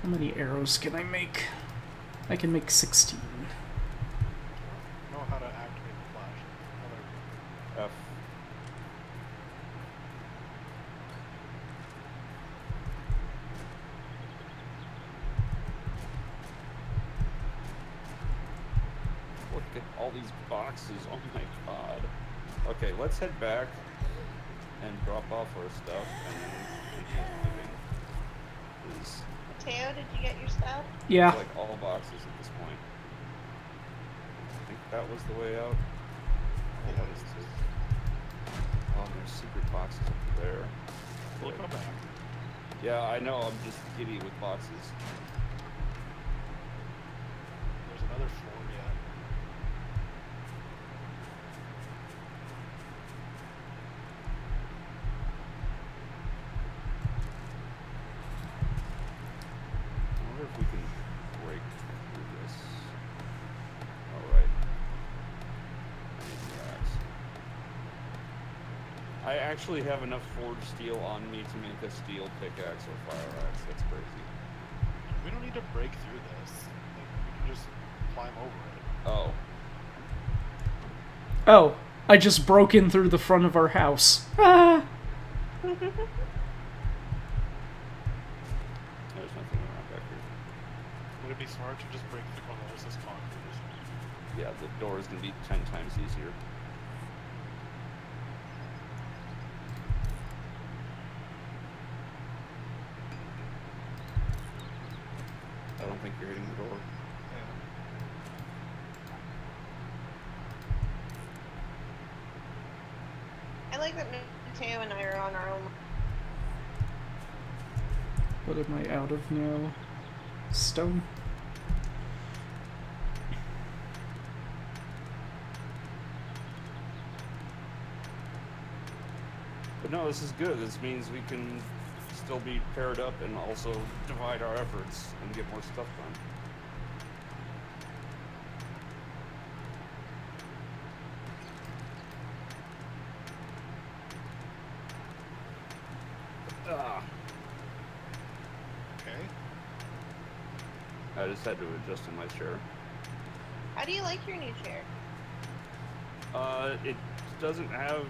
How many arrows can I make? I can make 16. know how to activate the flash. Oh, there we F. Look at all these boxes. Oh my god. Okay, let's head back and drop off our stuff and then continue living. 'Cause Mateo, did you get your stuff? Yeah. like all boxes at this point. I think that was the way out. go. Yeah, this is. Oh, there's secret boxes up there. We'll come back. Yeah, I know. I'm just giddy with boxes. There's another floor actually have enough forged steel on me to make a steel pickaxe or fire axe. That's crazy. We don't need to break through this. Like, we can just climb over it. Oh. Oh, I just broke in through the front of our house. Ah! There's nothing around back here. Would it be smart to just break through one of those concrete? Yeah, the door is gonna be ten times easier. I don't think you're hitting the door. Yeah. I like that Mateo and I are on our own. What am I out of now? Stone? But no, this is good. This means we can still be paired up and also divide our efforts and get more stuff done. Ah, Okay. I just had to adjust in my chair. How do you like your new chair? Uh, it doesn't have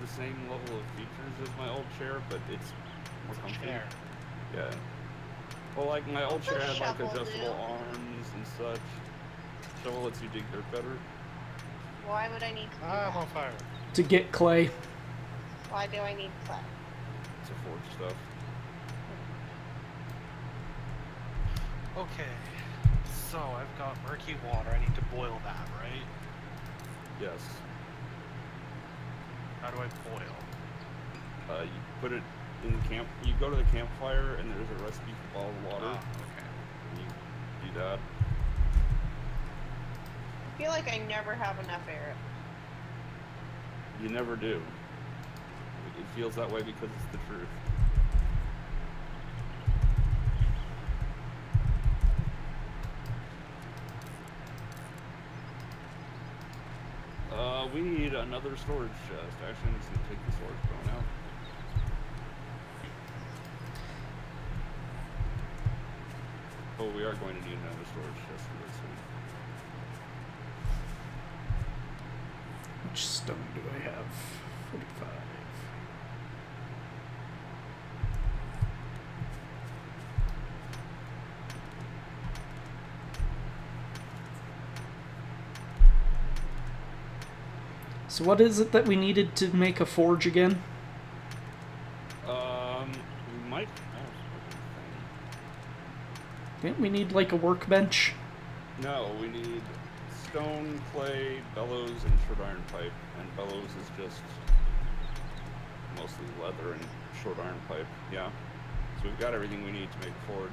the same level of features as my old chair, but it's more It's a comfy. chair. Yeah. Well, like my old chair had like adjustable do? arms and such. Shovel lets you dig dirt better. Why would I need to do Ah, I'm that? on fire. To get clay. Why do I need clay? To forge stuff. Okay. So I've got murky water. I need to boil that, right? Yes. How do I boil? Uh, you put it in the camp. You go to the campfire and there's a recipe for bottled water. Ah, okay. you do that. I feel like I never have enough air. You never do. It feels that way because it's the truth. Uh, we need another storage chest. Actually, I'm just gonna take the storage bone out. Oh, we are going to need another storage chest for this one. Which stone do I have? 45. So what is it that we needed to make a forge again? Um, we might have something. Didn't we need like a workbench? No, we need stone, clay, bellows, and short iron pipe. And bellows is just mostly leather and short iron pipe. Yeah. So we've got everything we need to make a forge.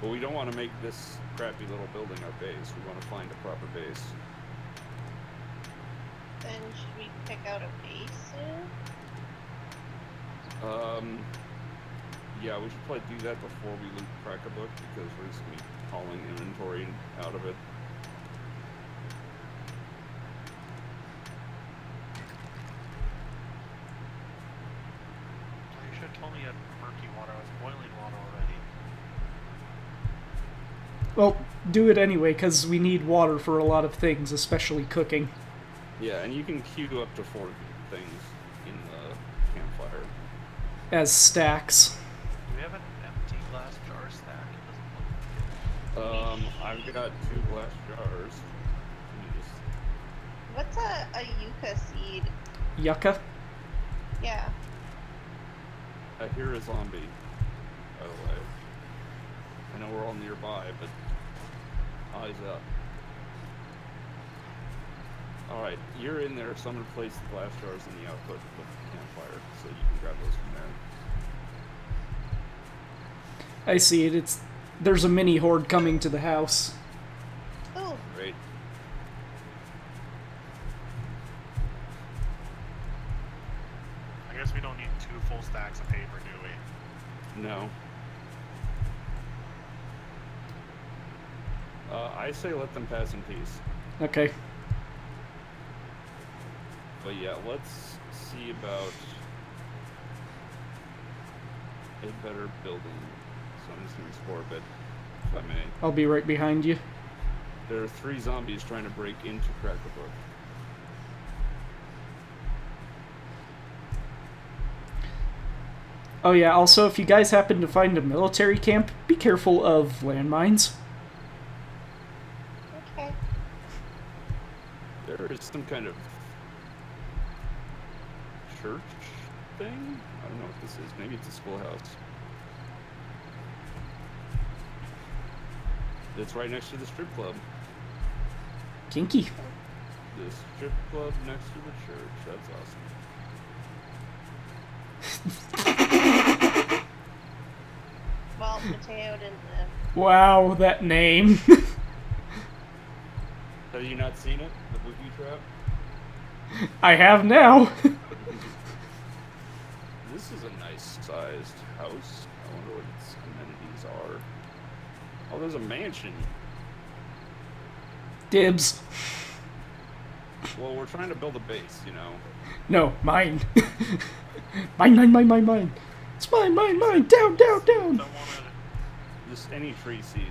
But we don't want to make this crappy little building our base. We want to find a proper base. Then should we pick out a base soon? Um, yeah, we should probably do that before we loot Crack-a-Book because we're just going to be hauling inventory out of it. Well, you should have told me you had murky water. I was boiling water already. Well, do it anyway, because we need water for a lot of things, especially cooking. Yeah, and you can queue up to four things in the campfire. As stacks. Um, I've got two glass jars. Let just What's a, a yucca seed? Yucca? Yeah. I hear a zombie, by the way. I know we're all nearby, but eyes up. Alright, you're in there, so I'm gonna place the glass jars in the output of the campfire, so you can grab those from there. I see it. It's there's a mini horde coming to the house. Oh, Great. I guess we don't need two full stacks of paper, do we? No. Uh, I say let them pass in peace. Okay. But yeah, let's see about a better building if I may. I'll be right behind you. There are three zombies trying to break into Cracker Oh yeah, also if you guys happen to find a military camp, be careful of landmines. Okay. There is some kind of church thing? I don't know what this is. Maybe it's a schoolhouse. It's right next to the strip club. Kinky. The strip club next to the church. That's awesome. [laughs] Well, Mateo didn't live. Wow, that name. [laughs] Have you not seen it? The booby trap? [laughs] I have now. This is a nice sized house. I wonder what its amenities are. Oh, there's a mansion. Dibs. Well, we're trying to build a base, you know. No, mine. [laughs] mine, mine, mine, mine, mine. It's mine, mine, mine. Down, down, down. To. Just any tree seeds.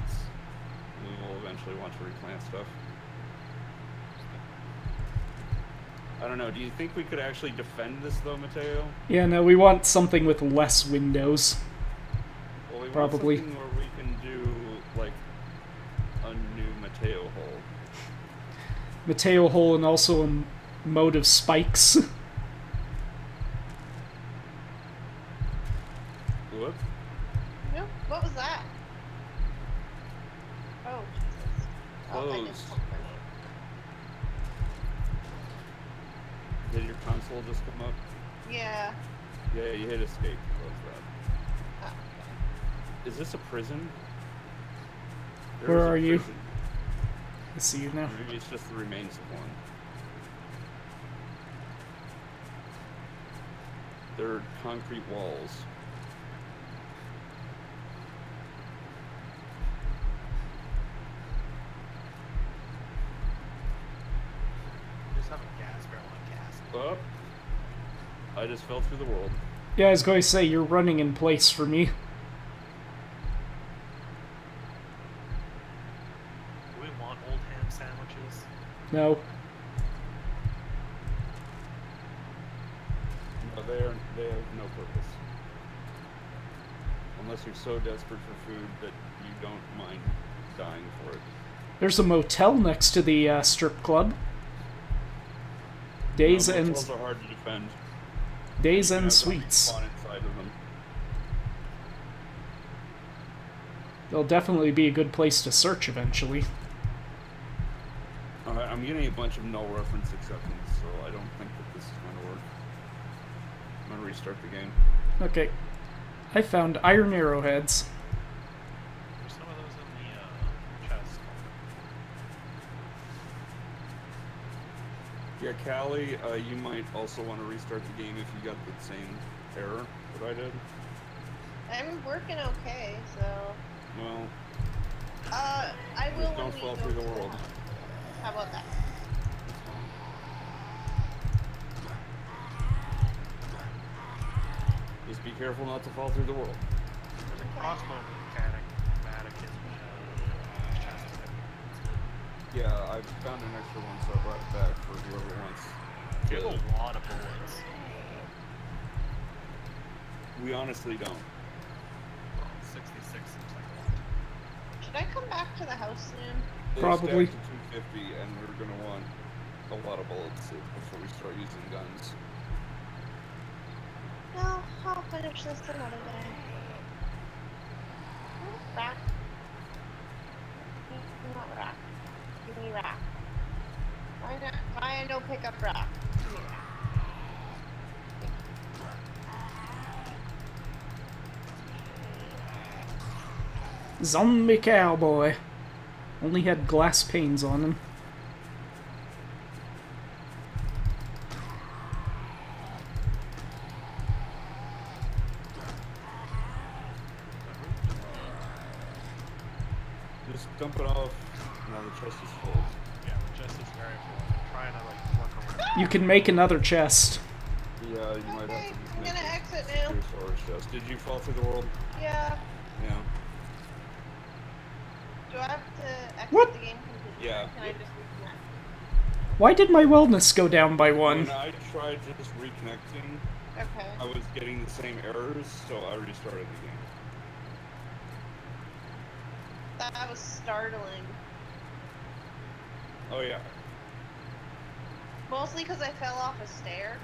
We will eventually want to replant stuff. I don't know. Do you think we could actually defend this though, Mateo? Yeah, no, we want something with less windows. Well, we Probably. want something where we can do like a new Mateo hole. Mateo hole and also a mode of spikes. [laughs] Maybe it's just the remains of one. There are concrete walls. Just have a gas barrel on gas. Oh, I just fell through the world. Yeah, I was going to say, you're running in place for me. Do we want old ham sandwiches? No. No, they are they have no purpose. Unless you're so desperate for food that you don't mind dying for it. There's a motel next to the uh, strip club. Days No, and are hard to defend. days and sweets. spawn inside of them. They'll definitely be a good place to search eventually. Alright, I'm getting a bunch of null reference exceptions, so I don't think that this is going to work. I'm going to restart the game. Okay. I found iron arrowheads. There's some of those in the uh, chest. Yeah, Callie, uh, you might also want to restart the game if you got the same error that I did. I'm working okay, so. Well, Uh, I will Just don't when we fall go through the world. house. How about that? just be careful not to fall through the world. There's a crossbow mechanic matic in the uh, chest. Yeah, I found an extra one, so I brought it back for whoever wants. You a lot of bullets. We honestly don't. Well, 66 seems like a lot. Should I come back to the house soon? They Probably. Stacked to 250, and we're gonna want a lot of bullets before we start using guns. No, I'll finish this another day. Rack. Not rack. Give me rack. Why not? Why no pickup rack? Give me rack. Zombie cowboy. Only had glass panes on them. Just dump it off. Now the chest is full. Yeah, the chest is very full. I'm trying to uh, like work around. You can make another chest. Yeah, you might have to just I'm gonna exit now. chest. Did you fall through the world? Yeah. Yeah. Do I have to exit What? the game completely? Yeah. Or Can I just reconnect? Why did my wellness go down by one? When I tried just reconnecting, Okay. I was getting the same errors, so I restarted the game. That was startling. Oh yeah. Mostly because I fell off a stair.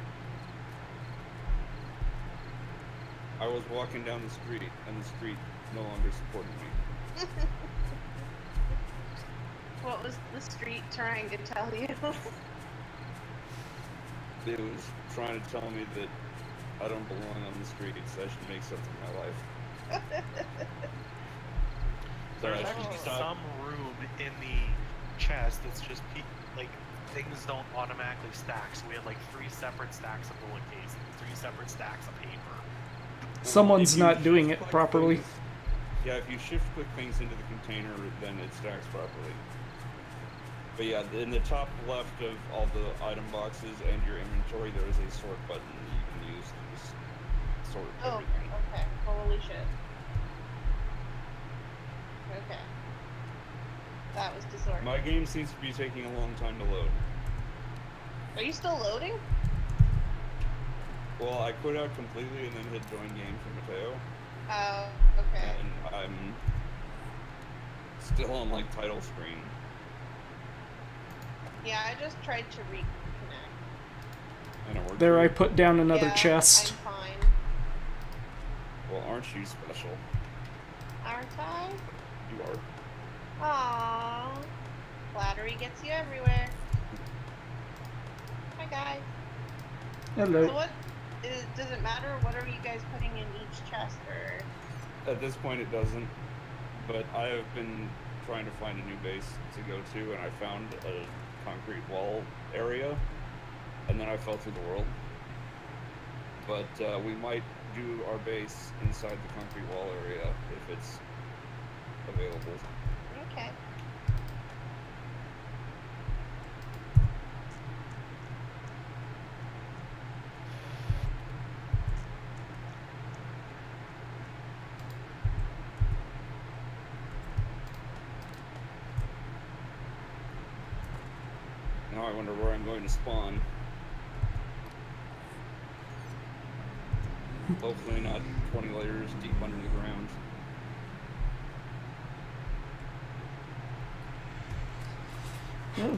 I was walking down the street, and the street no longer supported me. [laughs] what was the street trying to tell you? It was trying to tell me that I don't belong on the streets. I should make something of my life. [laughs] There's I actually stop. some room in the chest that's just pe- like things don't automatically stack. So we had like three separate stacks of bullet case, and three separate stacks of paper. Someone's If not doing it properly. things- yeah, if you shift click things into the container, then it stacks properly. But yeah, in the top left of all the item boxes and your inventory, there is a sort button that you can use to just sort oh, everything. okay. Holy shit. Okay. That was disorienting. My game seems to be taking a long time to load. Are you still loading? Well, I quit out completely and then hit join game for Mateo, Oh, okay. and I'm still on like title screen. Yeah, I just tried to reconnect. And There, I put down another yeah, chest. I'm fine. Well, aren't you special? Aren't I? You are. Aww. Flattery gets you everywhere. Hi guys. So Hello. what is, does it matter? What are you guys putting in each chest or? At this point, it doesn't. But I have been trying to find a new base to go to, and I found a concrete wall area, and then I fell through the world. But uh, we might do our base inside the concrete wall area if it's available. Okay. Now I wonder where I'm going to spawn. Hopefully not 20 layers deep under the ground.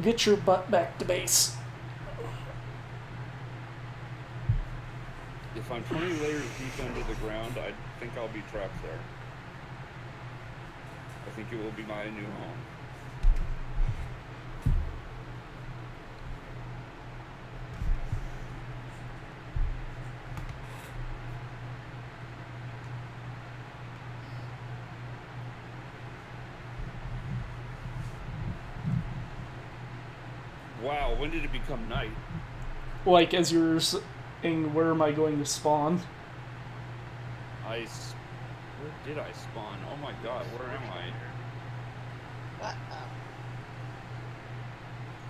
Get your butt back to base. If I'm 20 layers deep under the ground, I think I'll be trapped there. I think it will be my new home. Wow, when did it become night? Like as you're saying, where am I going to spawn? I. Where did I spawn? Oh my god, where am I? Uh, oh.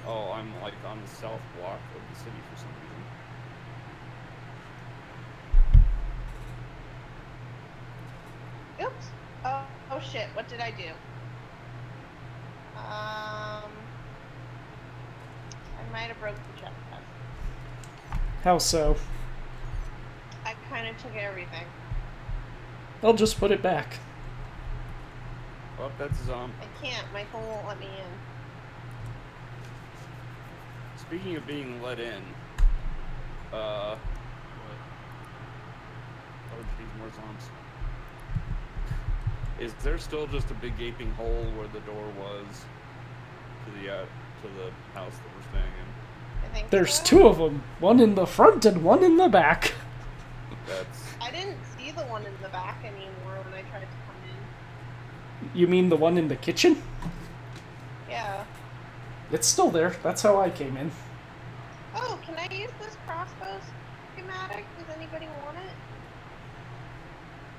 Oh, I'm like on the south block of the city for some reason. Oops. Oh, oh shit. What did I do? Um. I might have broke the chest. How so? I kind of took everything. I'll just put it back. Oh, that's a um. I can't. Michael won't let me in. Speaking of being let in, uh. What? Oh, geez, more zombies. Is there still just a big gaping hole where the door was to the uh, to the house that we're staying in? I think There's two of them. One in the front and one in the back. That's I didn't see the one in the back anymore when I tried to come in. You mean the one in the kitchen? Yeah. It's still there. That's how I came in. Oh, can I use this crossbow schematic? Does anybody want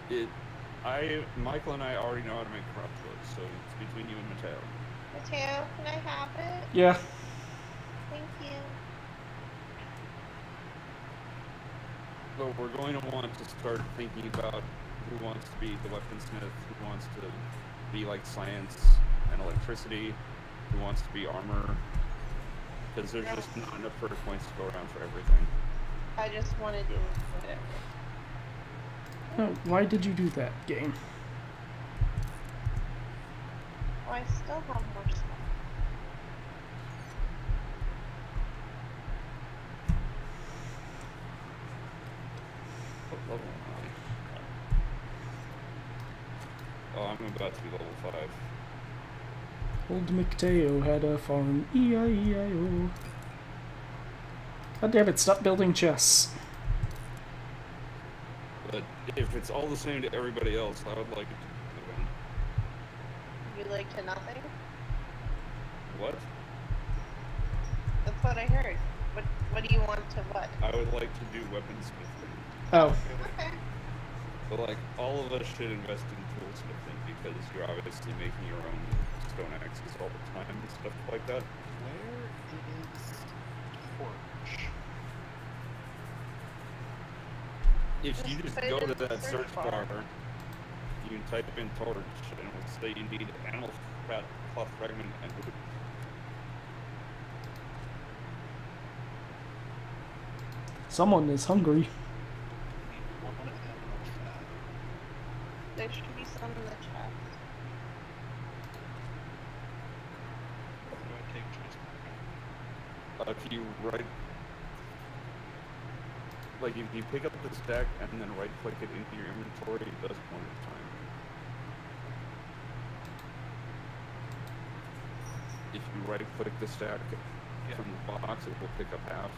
it? it. I Michael and I already know how to make crossbows, so it's between you and Mateo. Mateo, can I have it? Yeah. Thank you. But we're going to want to start thinking about who wants to be the weaponsmith, who wants to be like science and electricity, who wants to be armor. Because there's just not enough perk points to go around for everything. I just want to do whatever. Oh, why did you do that, game? Oh, I still have more level am I? Oh, I'm about to be level 5. Old McTeo had a farm. E E-I-E-I-O. God damn it, stop building chests. But if it's all the same to everybody else, I would like it to be You like to nothing? What? That's what I heard. What What do you want to what? I would like to do weaponsmithing. Oh, Okay. But like, all of us should invest in toolsmithing because you're obviously making your own stone axes all the time and stuff like that. Where is Torch? If Just you just go to that search search bar. bar, you can type in torch and it will say you need animal fat, cloth fragment, and wood. someone is hungry. One animal fat. There should be some in the chat. Where do I take choice? Uh, if you right, like if you pick up the stack and then right click it into your inventory, it does one at a time. If you right click the stack Yeah. from the box, it will pick up half.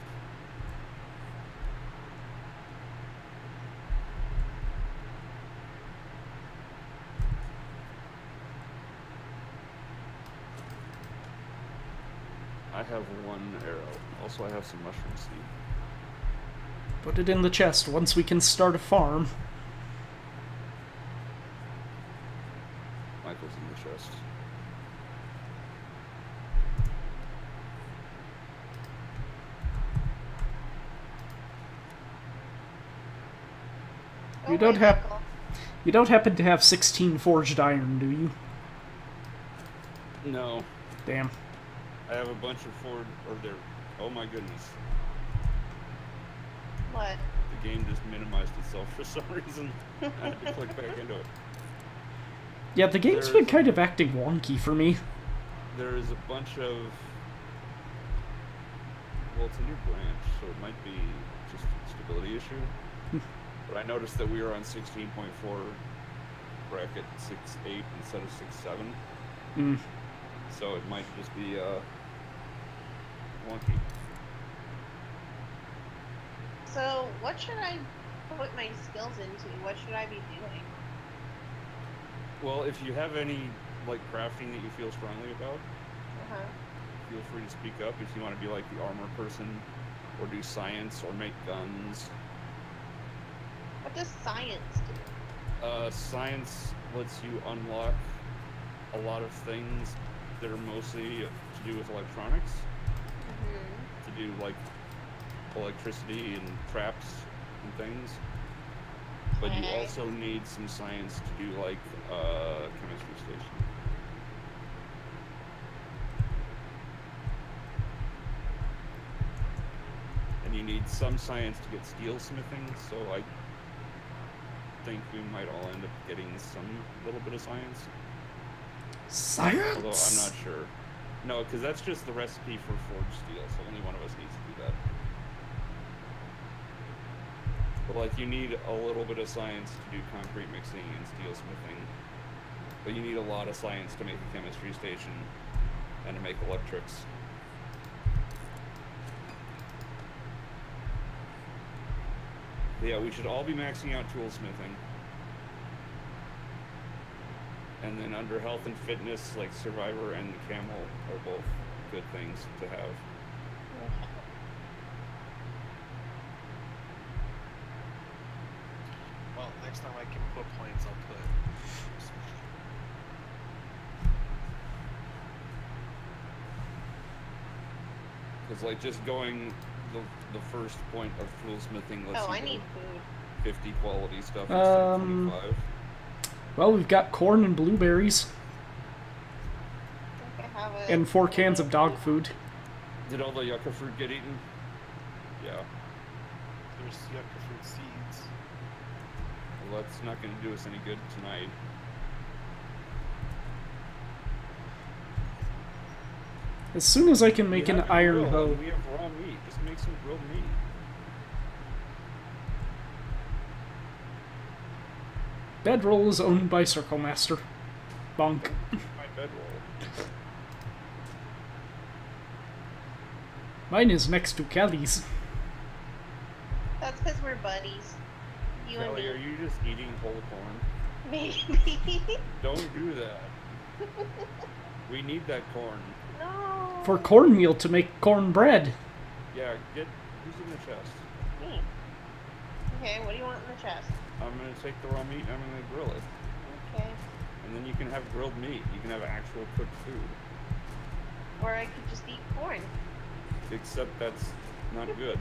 I have one arrow. Also, I have some mushroom seed. Put it in the chest once we can start a farm. Michael's in the chest. Oh, you Oh, don't have- You don't happen to have 16 forged iron, do you? No, Damn. I have a bunch of Ford. Or there. Oh my goodness, What? the game just minimized itself for some [laughs] reason. I had to click back into it. Yeah, the game's There's been kind of acting wonky for me. There is a bunch of. Well, it's a new branch, so it might be just a stability issue. but I noticed that we were on 16.4 bracket 6.8 instead of 6.7. Mm. So it might just be uh, wonky. So, what should I put my skills into? What should I be doing? Well, if you have any like crafting that you feel strongly about, Uh huh. feel free to speak up. If you want to be like the armor person, or do science, or make guns. What does science do? Uh, science lets you unlock a lot of things that are mostly to do with electronics. To do like electricity and traps and things. But you also need some science to do like uh, chemistry station. And you need some science to get steel smithing, so I think we might all end up getting some little bit of science. Science! Although I'm not sure. No, because that's just the recipe for forged steel, so only one of us needs to do that. But like, you need a little bit of science to do concrete mixing and steel smithing. But you need a lot of science to make a chemistry station and to make electrics. But yeah, we should all be maxing out tool smithing. And then under health and fitness, like Survivor and the Camel are both good things to have. Well, next time I can put points, I'll put. Because like just going the the first point of tool smithing lets Oh, you I need food. 50 quality stuff instead Um, of 25. Well, we've got corn and blueberries, I think I have a and four cans of dog food. Did all the yucca fruit get eaten? Yeah. There's yucca fruit seeds. Well, that's not going to do us any good tonight. As soon as I can make an iron hoe. We have raw meat. Just make some grilled meat. Bedroll is owned by Circle Master. Bonk. My bedroll. Mine is next to Kelly's. That's because we're buddies. You Kelly, are and me. you just eating whole corn? Maybe. [laughs] Don't do that. we need that corn. no. For cornmeal to make cornbread. Yeah, get who's in the chest. Me. Okay, what do you want in the chest? I'm gonna take the raw meat and I'm gonna grill it. Okay. And then you can have grilled meat. You can have actual cooked food. Or I could just eat corn. Except that's not good.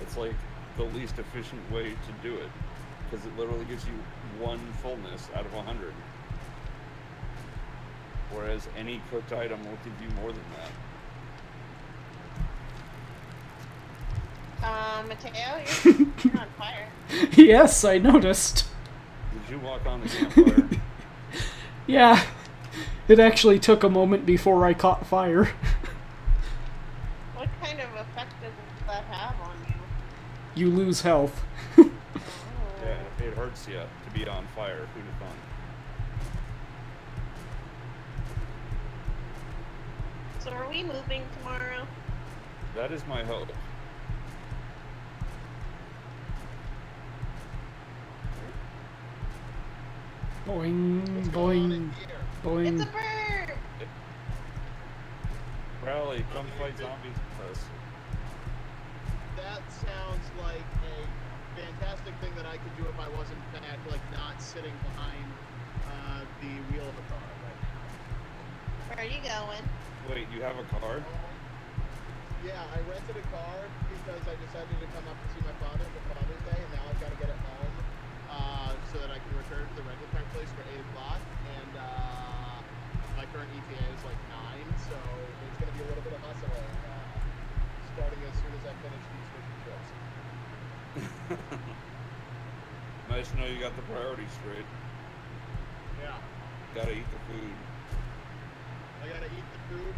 It's like the least efficient way to do it. Because it literally gives you one fullness out of a hundred. Whereas any cooked item will give you more than that. Um, Mateo, you're, [laughs] you're on fire. yes, I noticed. Did you walk on the campfire? [laughs] Yeah. It actually took a moment before I caught fire. What kind of effect does that have on you? You lose health. Oh. yeah, it hurts you to be on fire. Who'd have thought? So are we moving tomorrow? That is my hope. Boing, What's going on in boing. It's a bird! Rally, come fight zombies with us. That sounds like a fantastic thing that I could do if I wasn't back, like not sitting behind uh, the wheel of a car right now. Where are you going? Wait, you have a car? Yeah, I rented a car because I decided to come up to see my father for Father's Day, and now I've got to get it home uh, so that I can return to the rental car place for 8 o'clock. And uh, my current ETA is like 9, so there's going to be a little bit of hustle uh, starting as soon as I finish these 50 trips. [laughs] nice to know you got the priorities straight. Yeah. Gotta eat the food. I gotta eat the food.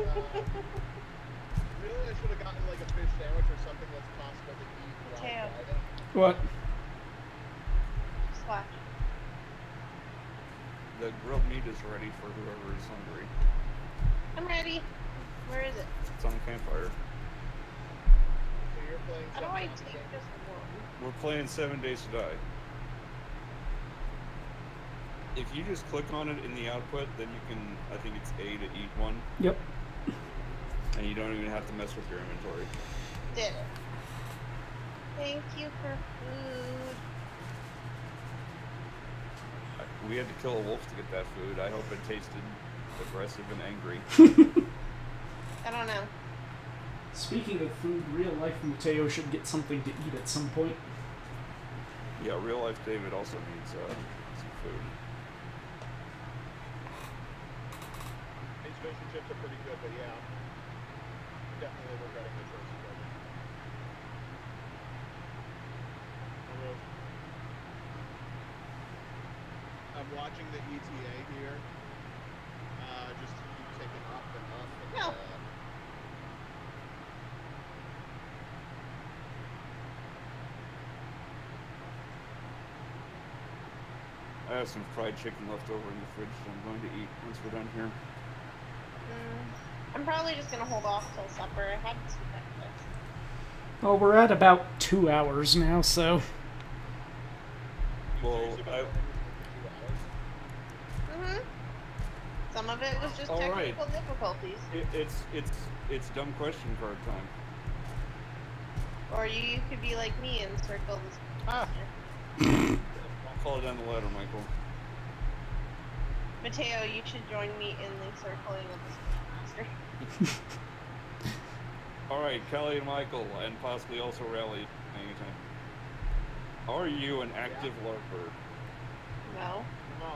Uh, [laughs] really, I should have gotten like a fish sandwich or something that's possible to eat while Potato. driving. What? The grilled meat is ready for whoever is hungry. I'm ready. Where is it? It's on the campfire. So you're playing. How do some I take game. just one? We're playing Seven Days to Die. If you just click on it in the output, then you can, I think it's A to eat one, Yep. and you don't even have to mess with your inventory. Did it. Thank you for food. We had to kill a wolf to get that food. I hope it tasted aggressive and angry. [laughs] I don't know. Speaking of food, real life Mateo should get something to eat at some point. Yeah, real life David also needs uh, some food. These fish and chips are pretty good, but yeah, definitely regretting the choice of burger. Although, I'm watching the ETA here. Uh, just keep ticking up and up. And, No. uh, I have some fried chicken left over in the fridge that I'm going to eat once we're done here. Mm, I'm probably just gonna hold off till supper. I had some breakfast. Well, we're at about two hours now, so. Well, I- burgers for two hours? Mm-hmm. Some of it was just All right. technical difficulties. It, it's it's it's dumb question card time. Or you could be like me and circle this. Ah. Fall down the ladder, Michael. Mateo, you should join me in the circling of the master. [laughs] All right, Kelly and Michael, and possibly also Rally. Anytime. Are you an active LARPer? No. No.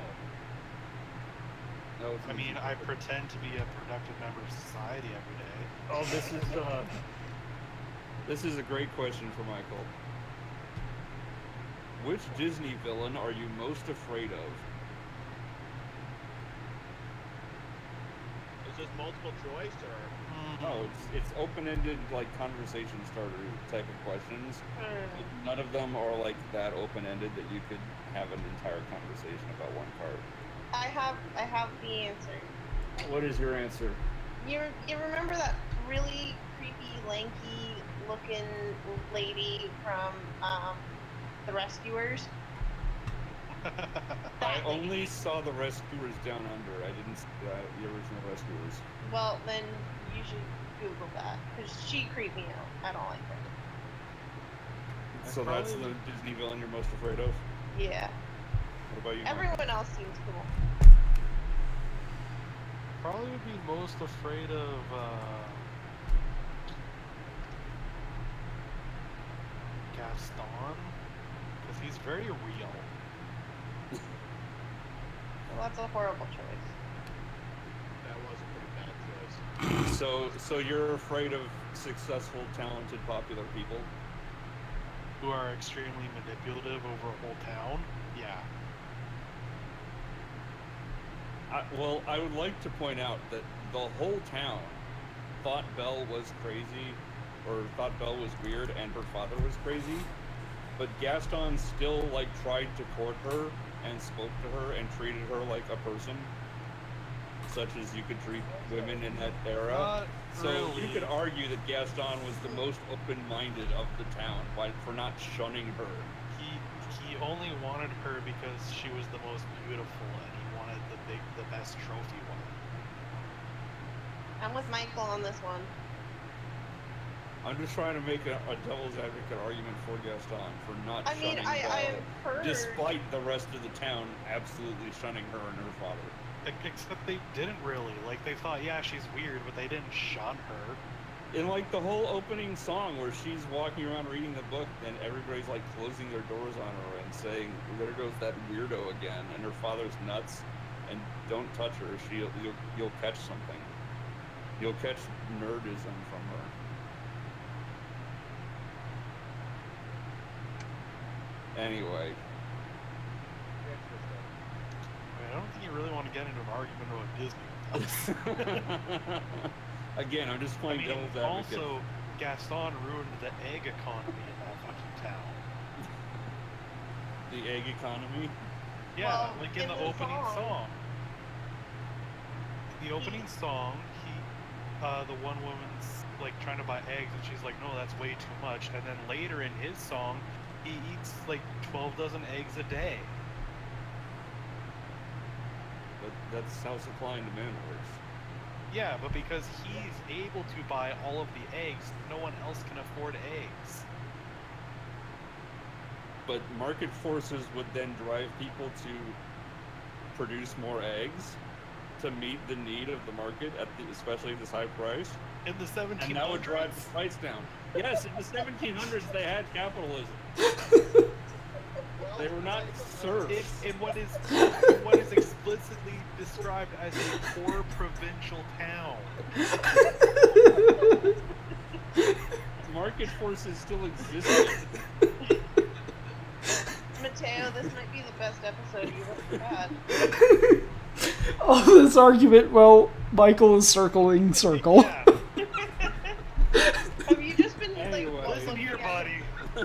No, I mean, easy I pretend to be a productive member of society every day. Oh, this is uh, [laughs] this is a great question for Michael. Which Disney villain are you most afraid of? Is this multiple choice or? No, it's it's open-ended like conversation starter type of questions. Hmm. None of them are like that open-ended that you could have an entire conversation about one card. I have I have the answer. What is your answer? You you remember that really creepy, lanky looking lady from um, the Rescuers? [laughs] I only saw the Rescuers Down Under. I didn't see uh, the original Rescuers. Well, then you should Google that because she creeped me out. I don't like her. I So that's the Disney villain you're most afraid of. Yeah. What about you? Mike? Everyone else seems cool. Probably would be most afraid of. Uh, Gaston, because he's very real. Well, that's a horrible choice. That was a pretty bad choice. [clears throat] So, so you're afraid of successful, talented, popular people? who are extremely manipulative over a whole town. Yeah. I, well, I would like to point out that the whole town thought Belle was crazy, or thought Belle was weird, and her father was crazy. But Gaston still like tried to court her and spoke to her and treated her like a person, such as you could treat women in that era. Not So really. you could argue that Gaston was the most open-minded of the town by for not shunning her. He he only wanted her because she was the most beautiful, and he wanted the big, the best trophy one. I'm with Michael on this one. I'm just trying to make a, a devil's advocate argument for Gaston for not I mean, shunning I Belle, I've heard. despite the rest of the town absolutely shunning her and her father. E- Except they didn't really. Like they thought, yeah, she's weird, but they didn't shun her. In like the whole opening song where she's walking around reading the book and everybody's like closing their doors on her and saying, "There goes that weirdo again," and her father's nuts, and don't touch her. She'll you'll, you'll catch something. You'll catch nerdism from her. Anyway, I, mean, I don't think you really want to get into an argument about Disney. [laughs] again, I'm just I playing mean, devil's advocate. also, Gaston ruined the egg economy in that fucking town. the egg economy. Yeah, Well, like in, in the, the opening song- song. The opening song, he, uh, the one woman's like trying to buy eggs, and she's like, "No, that's way too much." And then later in his song, he eats like twelve dozen eggs a day. But that's how supply and demand works. Yeah, but because he's able to buy all of the eggs, no one else can afford eggs. But market forces would then drive people to produce more eggs to meet the need of the market at the, especially at this high price, In the 1700s, and that would drive the price down. Yes, in the 1700s they had capitalism. They were not served. in, in what is in what is explicitly described as a poor provincial town. Market forces still existed. Mateo, this might be the best episode you've ever had. [laughs] oh, this argument. Well, Michael is circling circle. Yeah, [laughs] Have you just been like Anyway. listen looking here, at buddy. Wait, are you actually recording this?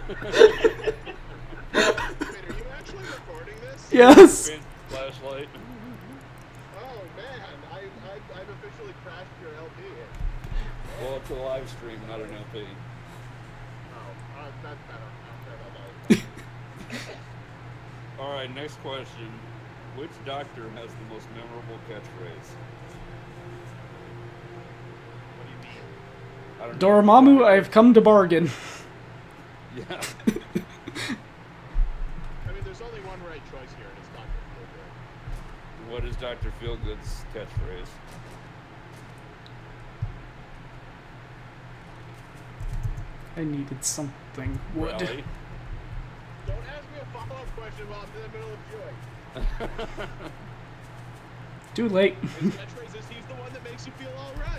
Yes. Flashlight. Oh man, I, I I've officially crashed your LP. Well, it's a live stream, not an LP. Oh, uh, that's better. I don't care about that. All right, next question. Which doctor has the most memorable catchphrase? What do you mean? I don't know. Dormammu, I've come to bargain. Yeah. [laughs] I mean, there's only one right choice here, and it's Dr. Feelgood. What is Dr. Feelgood's catchphrase? I needed something wood. Rally. Don't ask me a follow-up question while I'm in the middle of chewing. Too late. His [laughs] catchphrase is, he's the one that makes you feel all right.